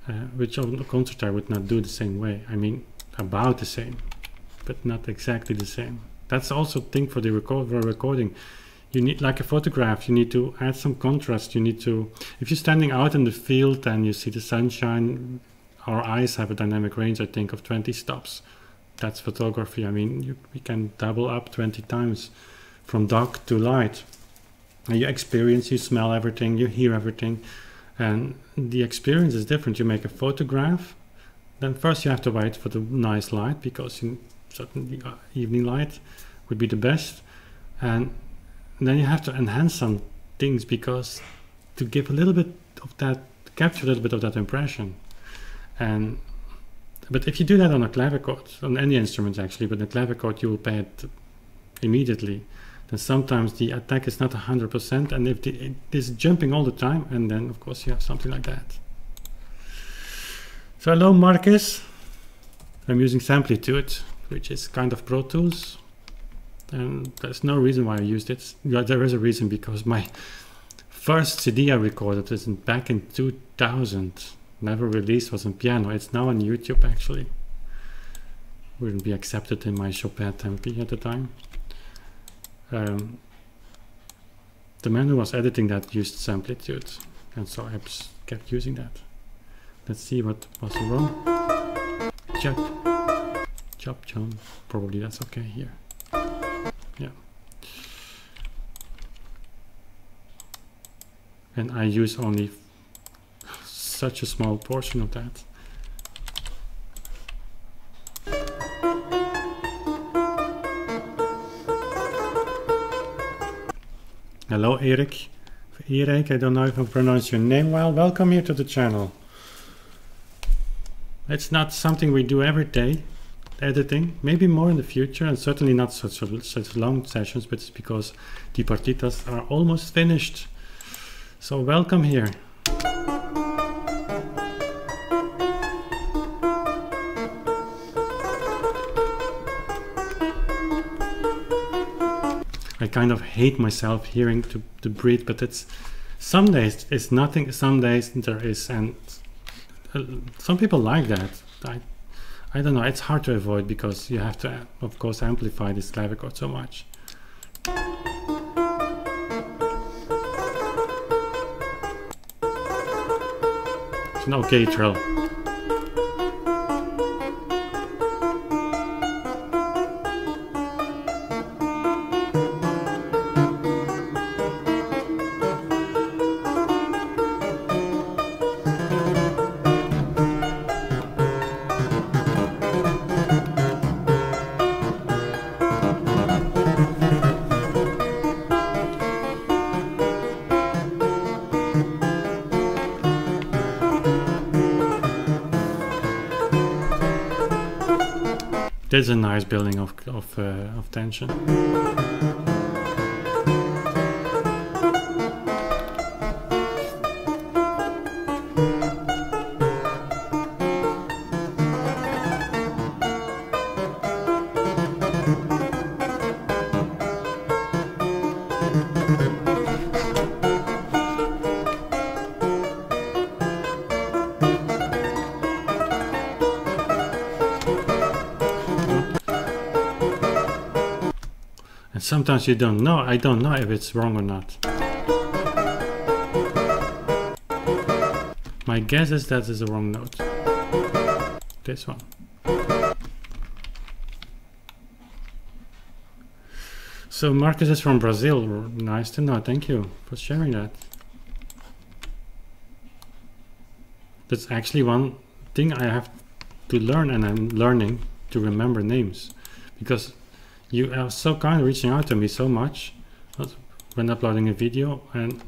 uh, which on the concert I would not do the same way. I mean, about the same, but not exactly the same. That's also thing for the record for recording you need like a photograph you need to add some contrast you need to if you're standing out in the field and you see the sunshine our eyes have a dynamic range i think of 20 stops that's photography. I mean you, we can double up 20 times from dark to light. And you experience you smell everything you hear everything and the experience is different. You make a photograph then first you have to wait for the nice light because in certainly uh, evening light would be the best and then you have to enhance some things because to give a little bit of that capture a little bit of that impression. And but if you do that on a clavichord on any instrument actually but the clavichord you will pay it immediately then sometimes the attack is not 100% and if the, it is jumping all the time and then of course you have something like that so hello Marcus I'm using Samplitude which is kind of Pro Tools and there's no reason why I used it. There is a reason because my first CD I recorded is back in 2000. Never released was on piano. It's now on YouTube actually. Wouldn't be accepted in my Chopin tempi at the time. Um, the man who was editing that used Samplitude, and so I kept using that. Let's see what was wrong. Chop, chop, chop. Probably that's okay here. Yeah. And I use only such a small portion of that. Hello Erik. Erik, I don't know if I pronounce your name well. Welcome here to the channel. It's not something we do every day, editing, maybe more in the future, and certainly not such a, such long sessions, but it's because the partitas are almost finished. So welcome here. Kind of hate myself hearing to, to breathe, but it's some days it's nothing, some days there is, and uh, some people like that. I I don't know, it's hard to avoid because you have to, of course, amplify this clavichord so much. It's an okay trill. There's a nice building of, of, uh, of tension. Sometimes you don't know. I don't know if it's wrong or not. My guess is that is the wrong note. This one. So Marcus is from Brazil. Nice to know. Thank you for sharing that. That's actually one thing I have to learn and I'm learning to remember names because you are so kind reaching out to me so much uh, when uploading a video and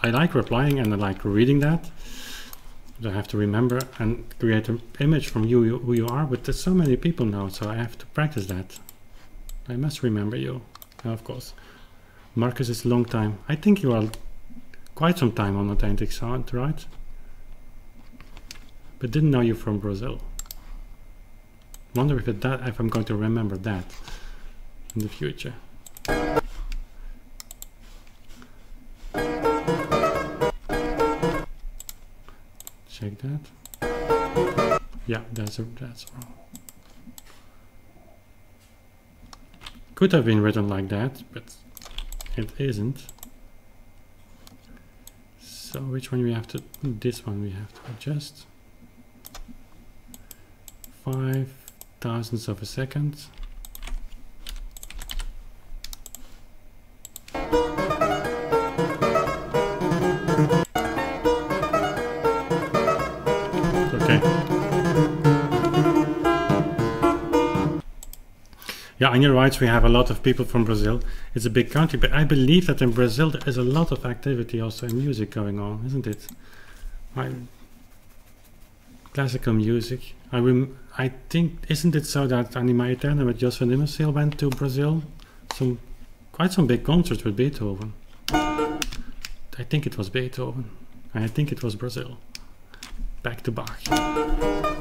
I like replying and I like reading that. I have to remember and create an image from you, you, who you are, but there's so many people now, so I have to practice that. I must remember you, of course. Marcus is a long time. I think you are quite some time on Authentic Sound, right? But didn't know you from Brazil. Wonder if it that if I'm going to remember that in the future. Check that. Yeah, that's a, that's wrong. Could have been written like that, but it isn't. So which one we have to, this one we have to adjust. Five thousandths of a second. Okay. Yeah, and you're right, we have a lot of people from Brazil. It's a big country, but I believe that in Brazil there is a lot of activity also in music going on, isn't it? I, classical music. I rem I think, isn't it so that Anima Eterna with Jos van Immerseel went to Brazil? Some, quite some big concerts with Beethoven. I think it was Beethoven. I think it was Brazil. Back to Bach.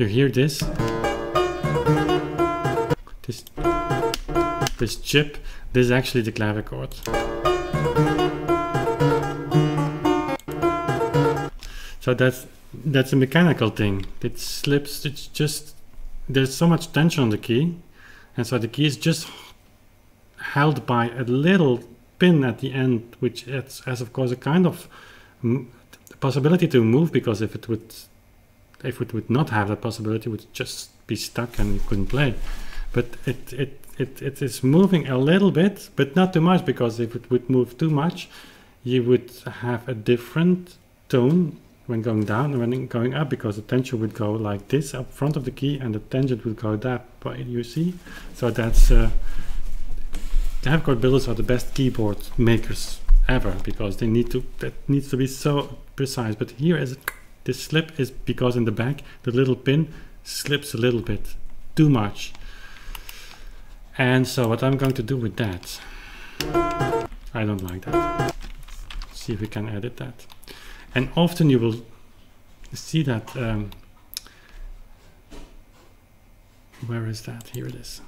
You hear this? This this chip, this is actually the clavichord. So that's that's a mechanical thing. It slips. It's just there's so much tension on the key, and so the key is just held by a little pin at the end, which has, has of course a kind of possibility to move because if it would if it would not have that possibility, it would just be stuck and you couldn't play. But it, it, it, it is moving a little bit, but not too much, because if it would move too much, you would have a different tone when going down and when going up, because the tension would go like this up front of the key, and the tangent would go that way, you see? So that's, uh, the clavichord builders are the best keyboard makers ever, because they need to, that needs to be so precise. But here is this slip is because in the back the little pin slips a little bit too much. And so what I'm going to do with that I don't like that. See if we can edit that. And often you will see that um, where is that? Here it is.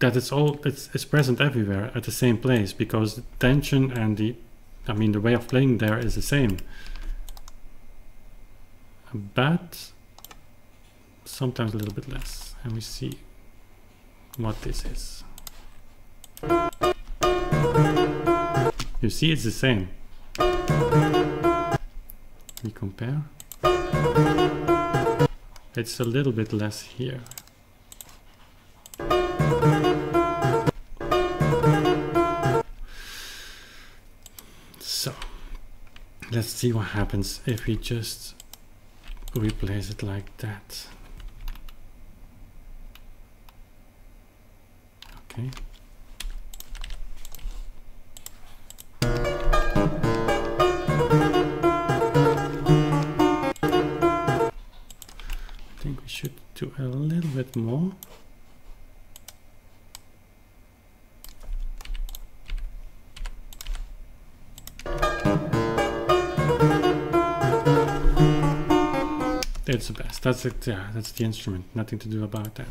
That it's all it's, it's present everywhere at the same place because the tension and the I mean, the way of playing there is the same. But sometimes a little bit less. And we see what this is. You see, it's the same. We compare. It's a little bit less here. Let's see what happens if we just replace it like that. Okay. I think we should do a little bit more. It's the best. That's it. Yeah, that's the instrument. Nothing to do about that.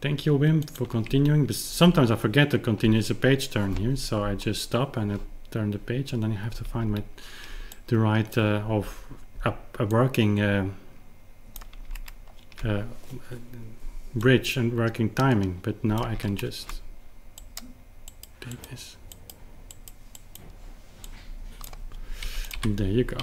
Thank you, Wim, for continuing. But sometimes I forget to continue. It's a page turn here, so I just stop and I turn the page, and then you have to find my the right uh, of a, a working uh, uh, bridge and working timing. But now I can just take this. There you go.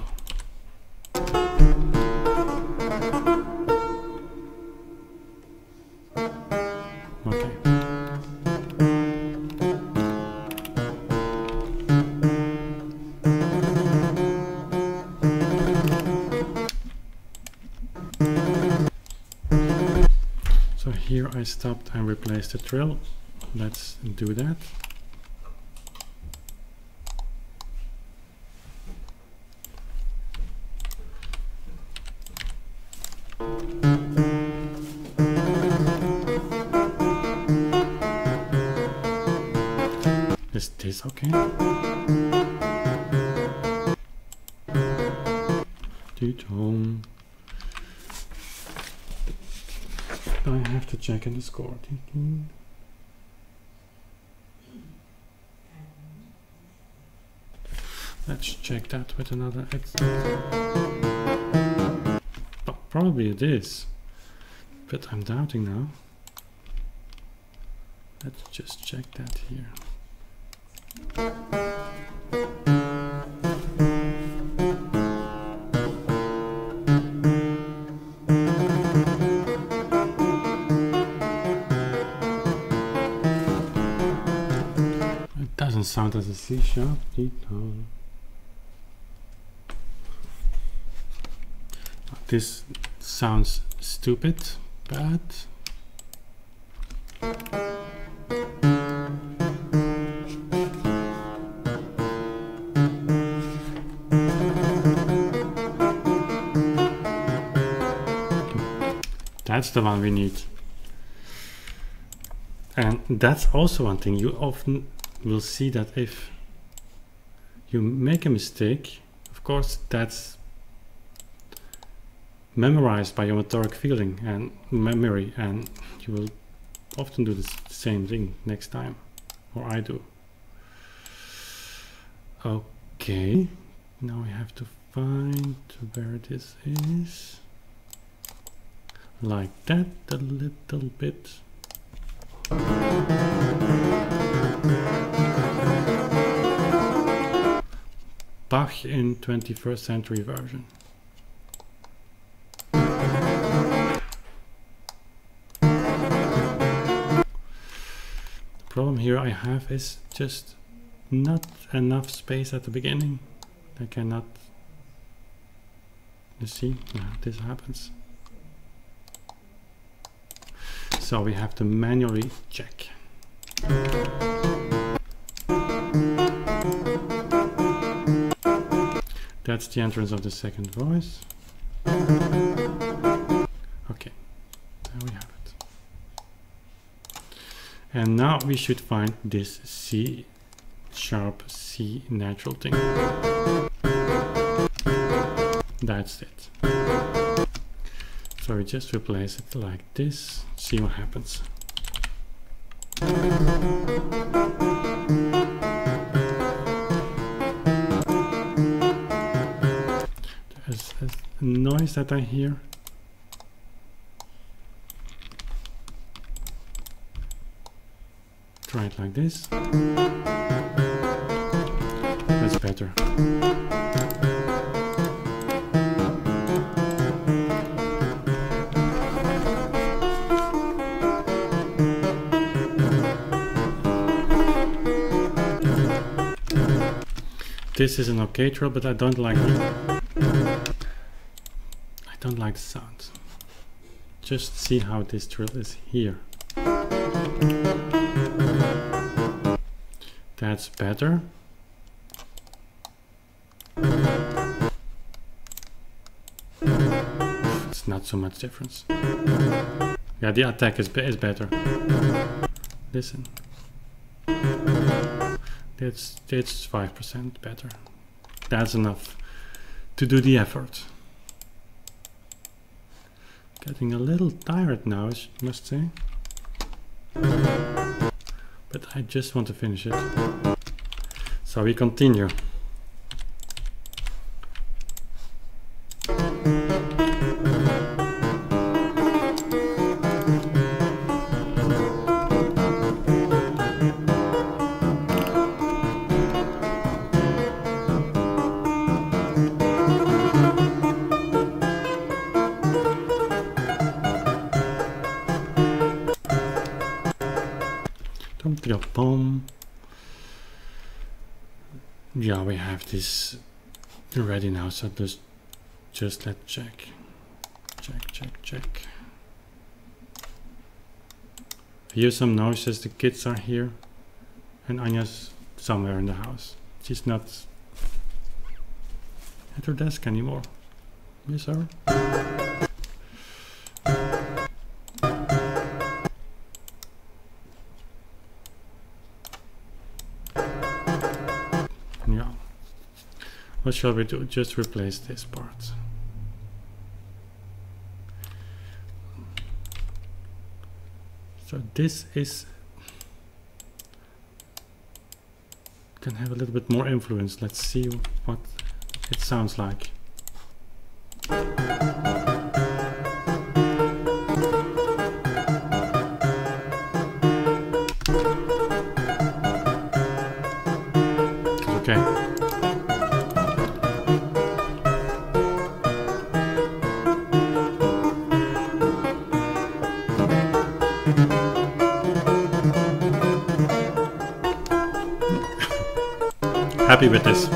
Stopped and replaced the trill. Let's do that. Is this okay? Home. I have to check in the score. Let's check that with another X. Oh, probably it is, but I'm doubting now. Let's just check that here. Doesn't sound a C sharp. D. This sounds stupid, but that's the one we need. And that's also one thing you often will see that if you make a mistake, of course, that's memorized by your motoric feeling and memory, and you will often do the same thing next time, or I do. Okay, now we have to find where this is. Like that, a little bit. Bach in 21st century version. The problem here I have is just not enough space at the beginning. I cannot. You see, yeah, this happens. So we have to manually check. That's the entrance of the second voice. Okay, there we have it. And now we should find this C sharp C natural thing. That's it. So we just replace it like this, see what happens. Noise that I hear. Try it like this. That's better. This is an okay trill, but I don't like I don't like the sound. Just see how this trill is here. That's better. It's not so much difference. Yeah, the attack is, is better. Listen. It's five percent better. That's enough to do the effort. Getting a little tired now, I must say. But I just want to finish it. So we continue. This ready now, so just just let's check. Check, check, check. Hear some noises, the kids are here. And Anja's somewhere in the house. She's not at her desk anymore. Yes, sir? What shall we do? Just replace this part. So this is can have a little bit more influence. Let's see what it sounds like. With this.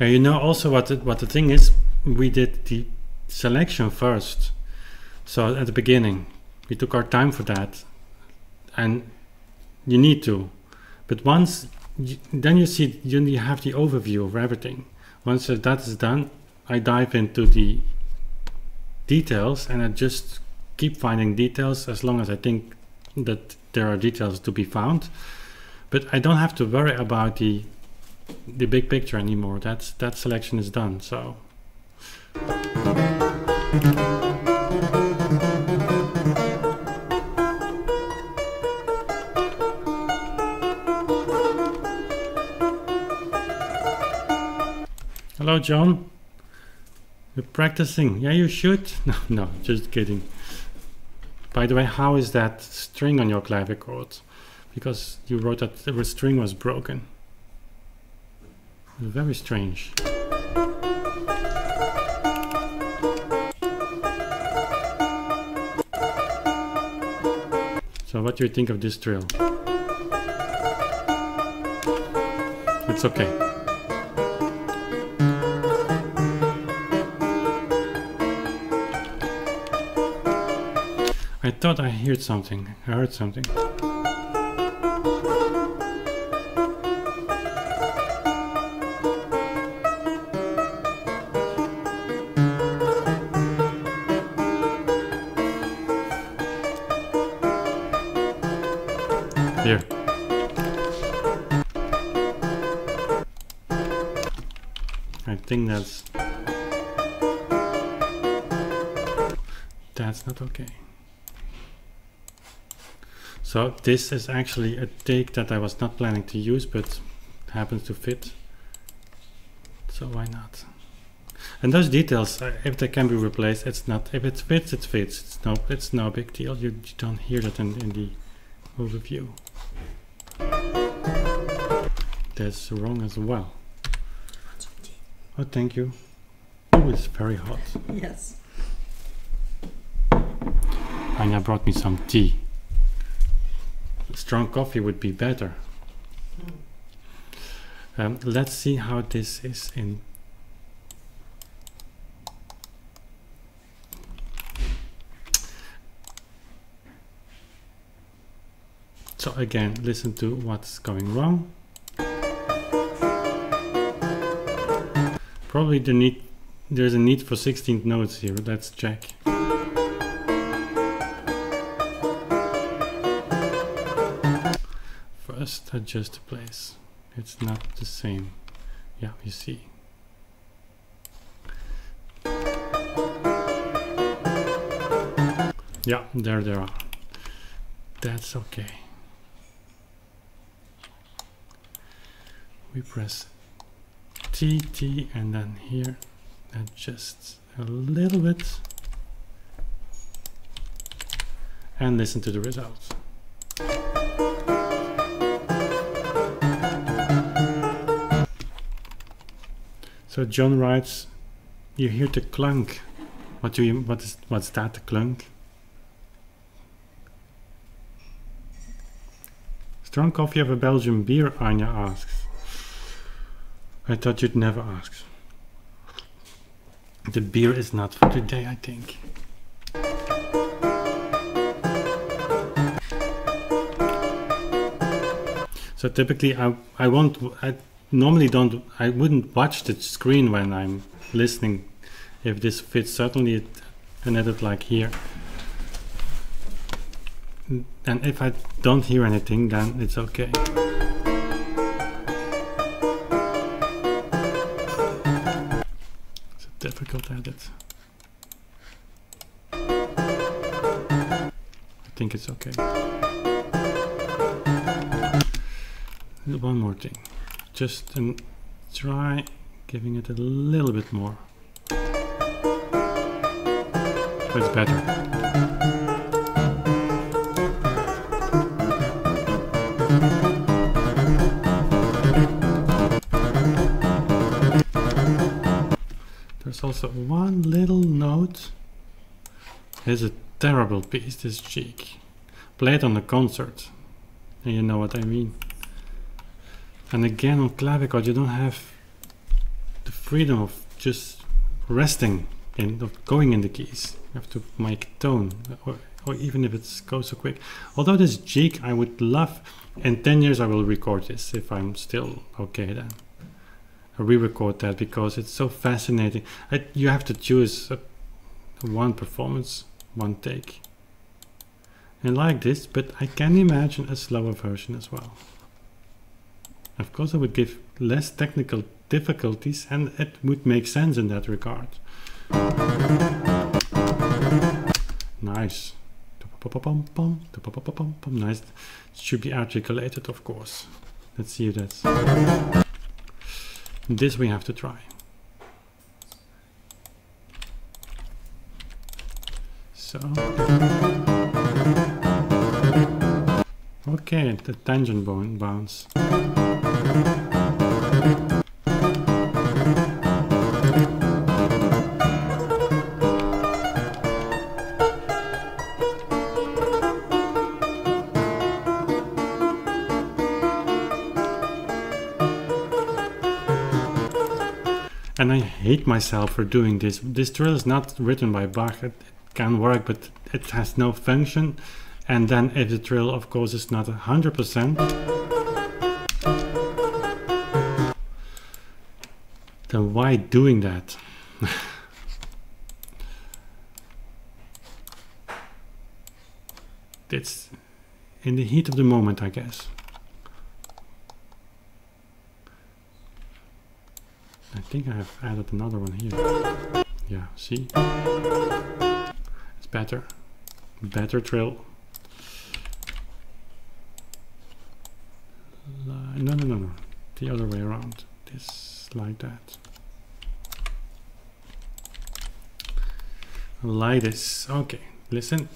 Uh, you know also what the, what the thing is, we did the selection first. So at the beginning, we took our time for that, and you need to. But once, then you see you have the overview of everything. Once that is done, I dive into the details, and I just keep finding details as long as I think that there are details to be found. But I don't have to worry about the the big picture anymore. That's that selection is done. So Hello John. You're practicing. Yeah, you should. No, no, just kidding. By the way, how is that string on your clavichord? Because you wrote that the string was broken. Very strange. So what do you think of this trill? It's okay. I thought I heard something. I heard something. Here. I think that's that's not okay. So this is actually a take that I was not planning to use, but happens to fit. So why not? And those details, uh, if they can be replaced, it's not. If it fits, it fits. It's no, it's no big deal. You, you don't hear that in, in the overview. That's wrong as well. Oh, thank you. Oh, it's very hot. Yes. Anja brought me some tea. Strong coffee would be better. Um, let's see how this is in. So again, listen to what's going wrong. Probably the need, there's a need for 16th notes here. Let's check. First, adjust the place. It's not the same. Yeah, you see. Yeah, there they are. That's okay. We press T, T, and then here, adjust a little bit. And listen to the results. So John writes, you hear the clunk. What do you, what is, what's that, the clunk? Strong coffee of a Belgian beer, Anja asks. I thought you'd never ask. The beer is not for today, I think. So typically I, I won't, I normally don't, I wouldn't watch the screen when I'm listening if this fits certainly an edit like here. And if I don't hear anything, then it's okay. It's a difficult edit. I think it's okay. One more thing. Just try giving it a little bit more. It's better. There's also one little note. It's a terrible piece, this gigue. Played on a concert. And you know what I mean. And again on clavichord you don't have the freedom of just resting and of going in the keys. You have to make tone or, or even if it goes so quick. Although this jig I would love in 10 years I will record this if I'm still okay then. I re-record that because it's so fascinating. I, you have to choose a, one performance, one take. And like this, but I can imagine a slower version as well. Of course I would give less technical difficulties and it would make sense in that regard. Nice. Nice. It should be articulated, of course. Let's see if that's... This we have to try. So... Okay, the tangent bone bounce. Hate myself for doing this. This trill is not written by Bach. It, it can work, but it has no function. And then if the trill, of course, is not 100%, then why doing that? it's in the heat of the moment, I guess. I think I have added another one here. Yeah, see? It's better. Better trill. No, no, no, no. The other way around. This, like that. Like this. Okay, listen.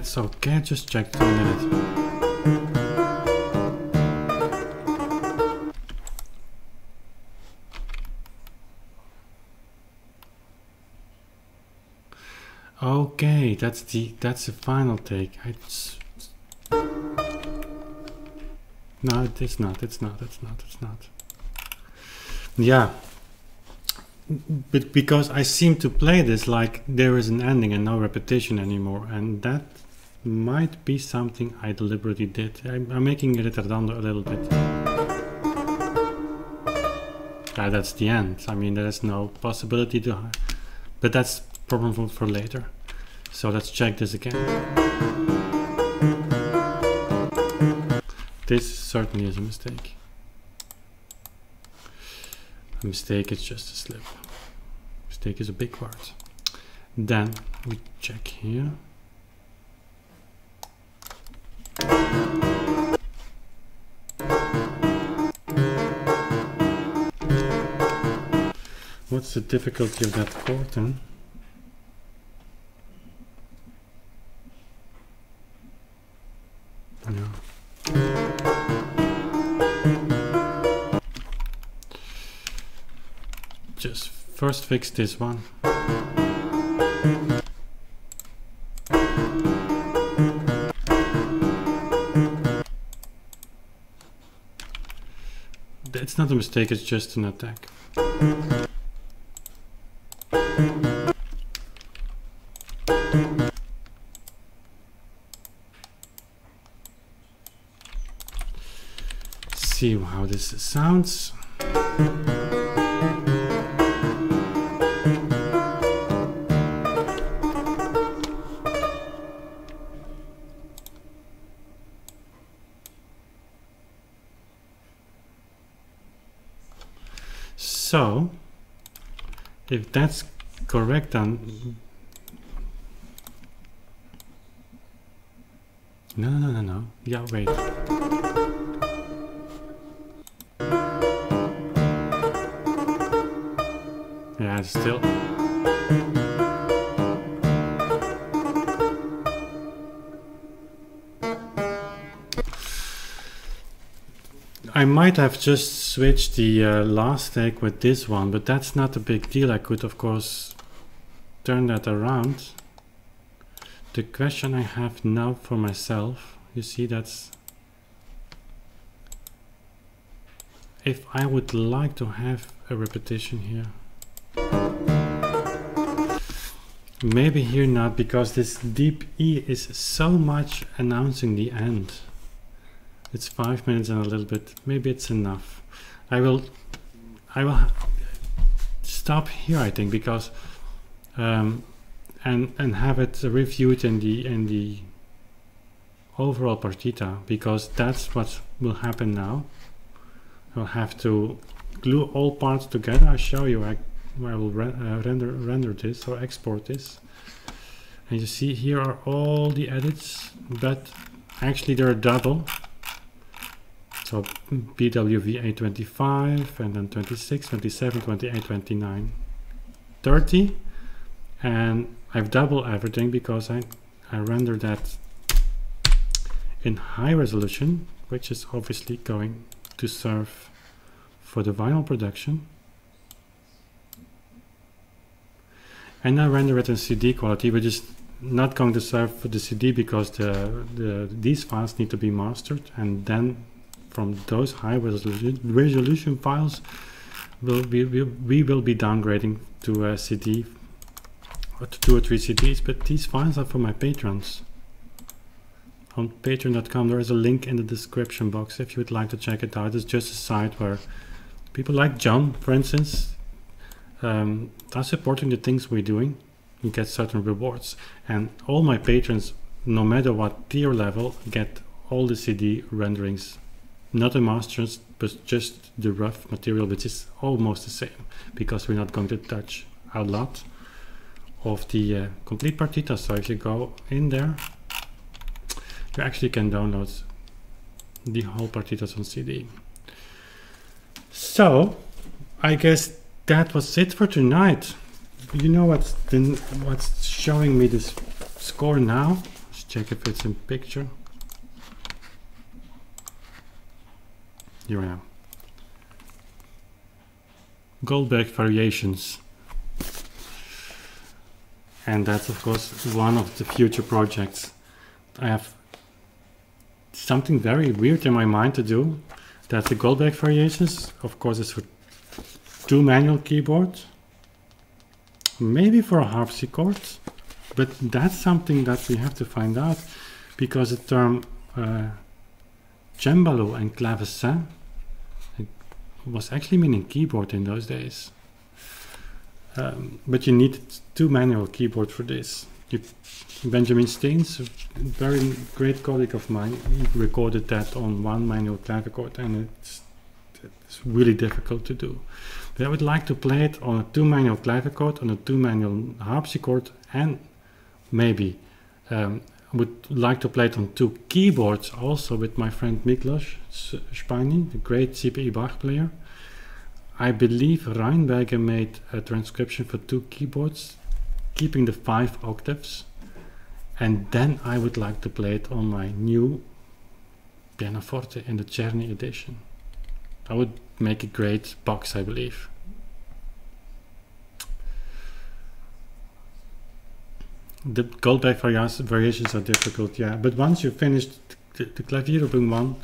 That's okay, just check in a minute. Okay, that's the that's the final take. No, it's not. It's not. It's not. It's not. Yeah, but because I seem to play this like there is an ending and no repetition anymore, and that might be something I deliberately did. I'm, I'm making retardando a little bit. Yeah, that's the end. I mean, there's no possibility to... But that's problem for, for later. So let's check this again. This certainly is a mistake. A mistake is just a slip. Mistake is a big word. Then we check here. What's the difficulty of that chord then? No. Just first fix this one. Not a mistake, it's just an attack. See how this sounds. If that's correct, um, then no, no, no, no. Yeah, wait. Yeah, still. I might have just switched the uh, last take with this one, but that's not a big deal. I could, of course, turn that around. The question I have now for myself, you see that's if I would like to have a repetition here. Maybe here not, because this deep E is so much announcing the end. It's five minutes and a little bit. Maybe it's enough. I will, I will stop here. I think because, um, and and have it reviewed in the in the overall partita because that's what will happen now. I'll have to glue all parts together. I'll show you. I, I will re uh, render render this or export this. And you see here are all the edits, but actually they're double. So BWV 25 and then 26, 27, 28, 29, 30. And I've double everything because I, I render that in high resolution, which is obviously going to serve for the vinyl production. And I render it in CD quality, which is not going to serve for the CD because the, the these files need to be mastered and then from those high resolution, resolution files will we, we, we will be downgrading to a CD or to two or three CDs but these files are for my patrons. On patreon.com there is a link in the description box if you would like to check it out. It's just a site where people like John for instance um, are supporting the things we're doing. You get certain rewards. And all my patrons no matter what tier level get all the CD renderings not the masters but just the rough material which is almost the same because we're not going to touch a lot of the uh, complete partita. So if you go in there you actually can download the whole partitas on CD so I guess that was it for tonight. You know what's the, what's showing me this score now? Let's check if it's in picture here I am. Goldberg variations. And that's of course one of the future projects. I have something very weird in my mind to do. That the Goldberg variations, of course, is for two manual keyboards. Maybe for a harpsichord, but that's something that we have to find out. because the term uh, cembalo and clavecin was actually meaning keyboard in those days. Um, but you need two manual keyboards for this. You, Benjamin Steens, a very great colleague of mine, recorded that on one manual clavichord and it's, it's really difficult to do. But I would like to play it on a two manual clavichord, on a two manual harpsichord and maybe um, would like to play it on two keyboards also with my friend Miklós Spányi, the great CPE Bach player. I believe Rheinberger made a transcription for two keyboards, keeping the five octaves. And then I would like to play it on my new pianoforte in the Czerny edition. I would make a great box, I believe. The Goldberg variations are difficult, yeah. But once you finish the, the Klavierübung one,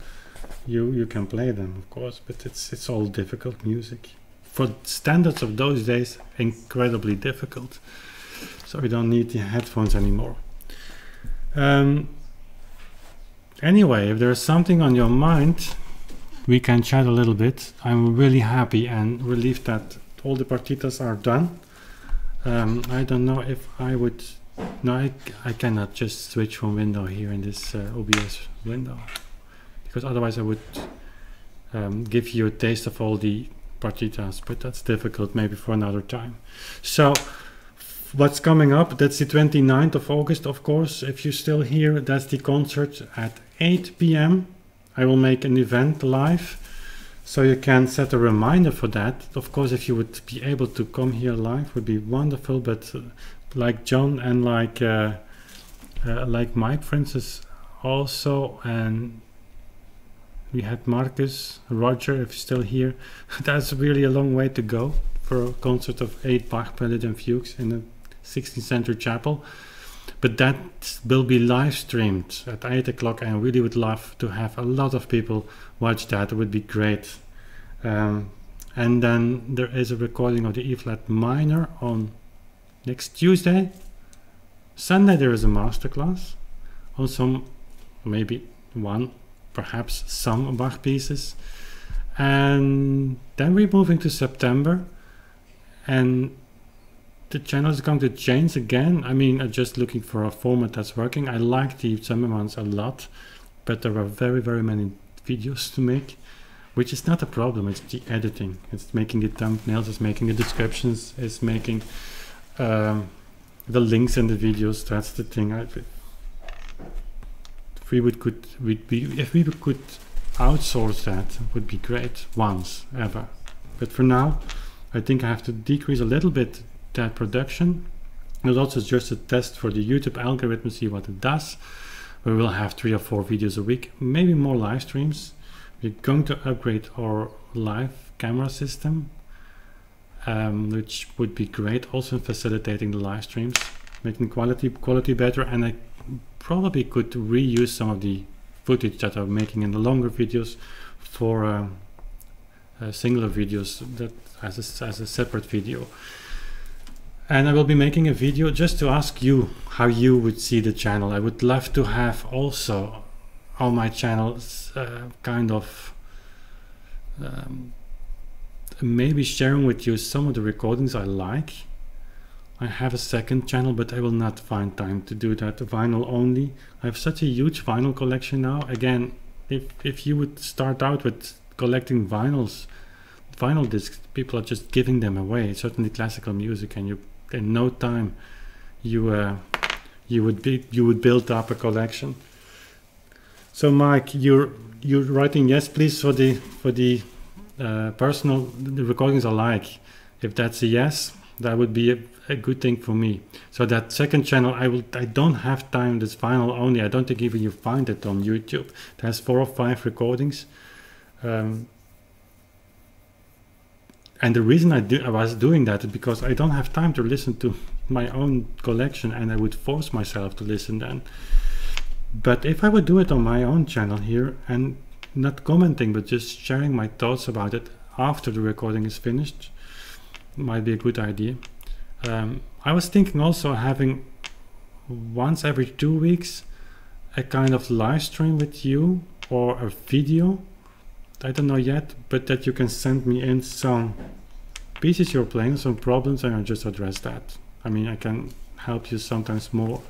you you can play them, of course. But it's it's all difficult music for standards of those days. Incredibly difficult. So we don't need the headphones anymore. Um, anyway, if there's something on your mind, we can chat a little bit. I'm really happy and relieved that all the partitas are done. Um, I don't know if I would no, I, I cannot just switch from window here in this uh, OBS window because otherwise I would um, give you a taste of all the partitas, but that's difficult maybe for another time. So what's coming up, that's the 29th of August, of course. If you're still here, that's the concert at 8 p.m. I will make an event live. So you can set a reminder for that. Of course, if you would be able to come here live would be wonderful, but uh, like John and like uh, uh, like Mike, for instance, also, and we had Marcus, Roger, if still here. That's really a long way to go for a concert of eight Bach Prelude and Fugues in a 16th century chapel. But that will be live streamed at 8 o'clock. I really would love to have a lot of people watch that. It would be great. Um, and then there is a recording of the E flat minor on next Tuesday. Sunday there is a masterclass on some, maybe one, perhaps some Bach pieces. And then we're moving to September and the channel is going to change again. I mean, I'm just looking for a format that's working. I like the summer months a lot, but there are very, very many videos to make, which is not a problem. It's the editing. It's making the thumbnails, it's making the descriptions, it's making um, the links in the videos. That's the thing. I, if we would could we'd be if we could outsource that would be great once ever. But for now, I think I have to decrease a little bit that production. It's also just a test for the YouTube algorithm, see what it does. We will have three or four videos a week, maybe more live streams. We're going to upgrade our live camera system um, which would be great also in facilitating the live streams, making quality quality better. And I probably could reuse some of the footage that I'm making in the longer videos for uh, uh, singular videos that as a, as a separate video. And I will be making a video just to ask you how you would see the channel. I would love to have also on my channel uh, kind of um, maybe sharing with you some of the recordings I like. I have a second channel, but I will not find time to do that vinyl only. I have such a huge vinyl collection now. Again, if, if you would start out with collecting vinyls, vinyl discs, people are just giving them away. Certainly classical music, and you in no time you uh, you would be you would build up a collection. So Mike, you're you're writing yes, please for the for the uh, personal the recordings I like. If that's a yes, that would be a, a, good thing for me. So that second channel, I will. I don't have time. This final only. I don't think even you find it on YouTube. It has four or five recordings. Um, and the reason I, do, I was doing that is because I don't have time to listen to my own collection, and I would force myself to listen then. But if I would do it on my own channel here and not commenting but just sharing my thoughts about it after the recording is finished might be a good idea. Um, I was thinking also having once every two weeks a kind of live stream with you or a video. I don't know yet, but that you can send me in some pieces you're playing, some problems, and I'll just address that. I mean, I can help you sometimes more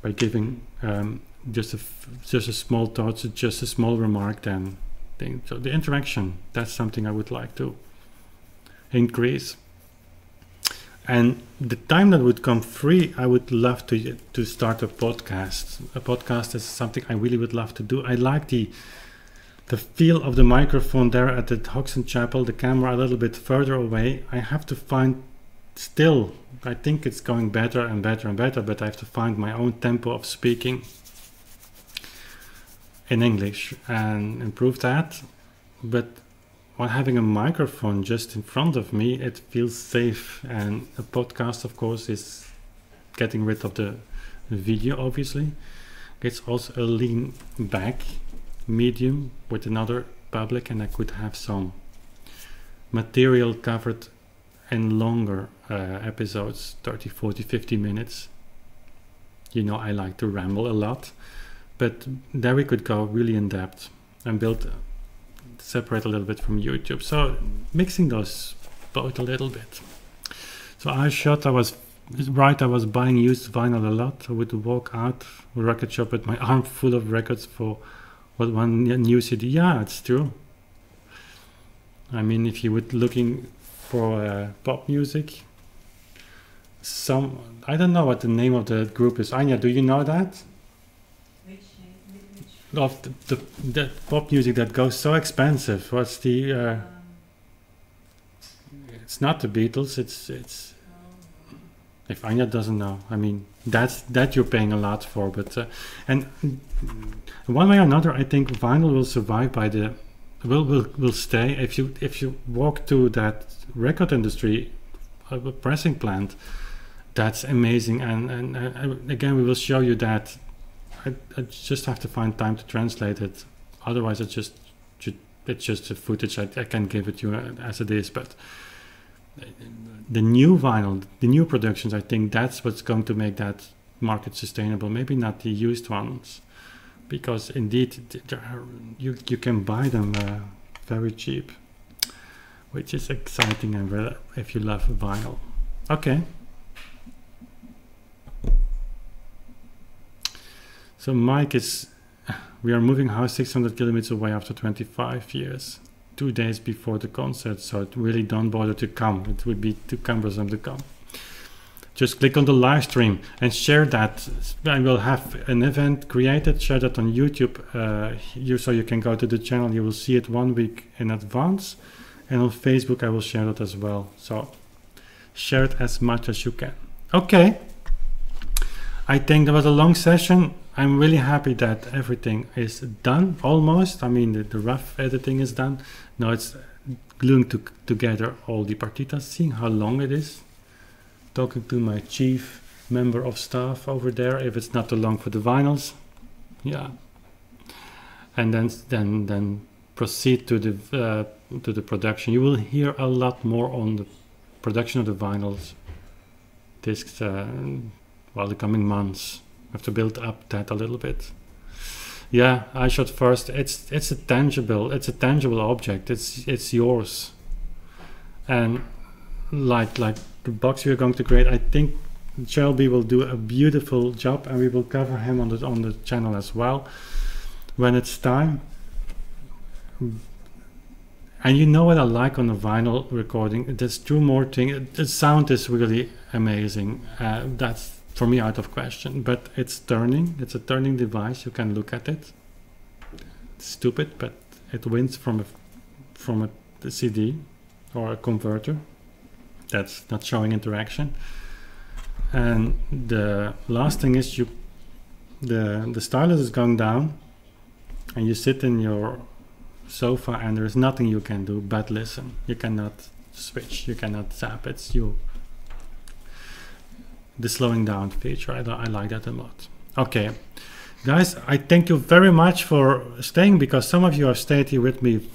by giving um, just a just a small thought, just a small remark, then thing. So the interaction, that's something I would like to increase. And the time that would come free, I would love to to start a podcast. A podcast is something I really would love to do. I like the the feel of the microphone there at the Hoxton Chapel, the camera a little bit further away. I have to find still, I think it's going better and better and better, but I have to find my own tempo of speaking in English and improve that. But while having a microphone just in front of me, it feels safe. And a podcast, of course, is getting rid of the video, obviously. It's also a lean back medium with another public, and I could have some material covered in longer uh, episodes 30, 40, 50 minutes. You know, I like to ramble a lot, but there we could go really in depth and build separate a little bit from YouTube. So mixing those both a little bit. So I shot, I was right, I was buying used vinyl a lot. I would walk out record shop with my arm full of records for what one new CD. Yeah, it's true. I mean, if you were looking for uh, pop music, some I don't know what the name of the group is. Anja, do you know that? Of the, the, the pop music that goes so expensive. What's the? Uh, it's not the Beatles. It's it's. If Anja doesn't know, I mean that's that you're paying a lot for. But uh, and one way or another, I think vinyl will survive by the will will will stay if you if you walk to that record industry a pressing plant that's amazing and, and and again we will show you that I, I just have to find time to translate it otherwise it's just it's just a footage I, I can give it to you as it is but the new vinyl the new productions I think that's what's going to make that market sustainable maybe not the used ones because indeed are, you you can buy them uh, very cheap, which is exciting and if you love vinyl. Okay. So Mike is, we are moving house 600 kilometers away after 25 years, two days before the concert. So it really don't bother to come. It would be too cumbersome to come just click on the live stream and share that. I will have an event created, share that on YouTube, uh, you, so you can go to the channel. You will see it one week in advance, and on Facebook I will share that as well. So share it as much as you can. Okay. I think that was a long session. I'm really happy that everything is done almost. I mean, the, the rough editing is done. Now it's gluing to, together all the partitas, seeing how long it is. Talking to my chief member of staff over there if it's not too long for the vinyls. Yeah. And then then then proceed to the uh, to the production. You will hear a lot more on the production of the vinyls discs uh, well the coming months have to build up that a little bit yeah i shot first it's it's a tangible it's a tangible object it's it's yours and like like the box we are going to create, I think Shelby will do a beautiful job and we will cover him on the on the channel as well when it's time. And you know what I like on a vinyl recording? There's two more things. The sound is really amazing. Uh, that's for me out of question. But it's turning. It's a turning device. You can look at it. It's stupid, but it wins from a from a CD or a converter that's not showing interaction. And the last thing is you the the stylus is going down and you sit in your sofa and there's nothing you can do but listen. You cannot switch, you cannot zap. It's you the slowing down feature. I, I like that a lot. Okay, guys, I thank you very much for staying because some of you have stayed here with me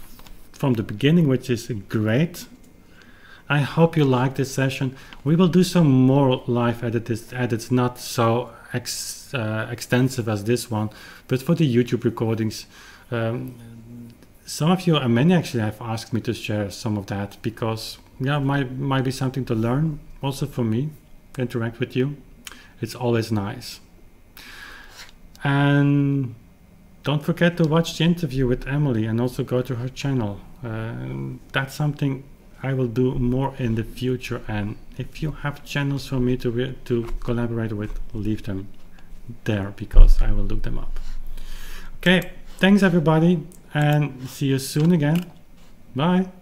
from the beginning, which is great. I hope you like this session. We will do some more live edits, edits not so ex, uh, extensive as this one, but for the YouTube recordings, um, some of you and many actually have asked me to share some of that because yeah, might might be something to learn also for me, interact with you. It's always nice. And don't forget to watch the interview with Emily and also go to her channel. Uh, that's something I will do more in the future. And if you have channels for me to to collaborate with, leave them there because I will look them up. Okay, thanks everybody, and see you soon again. Bye.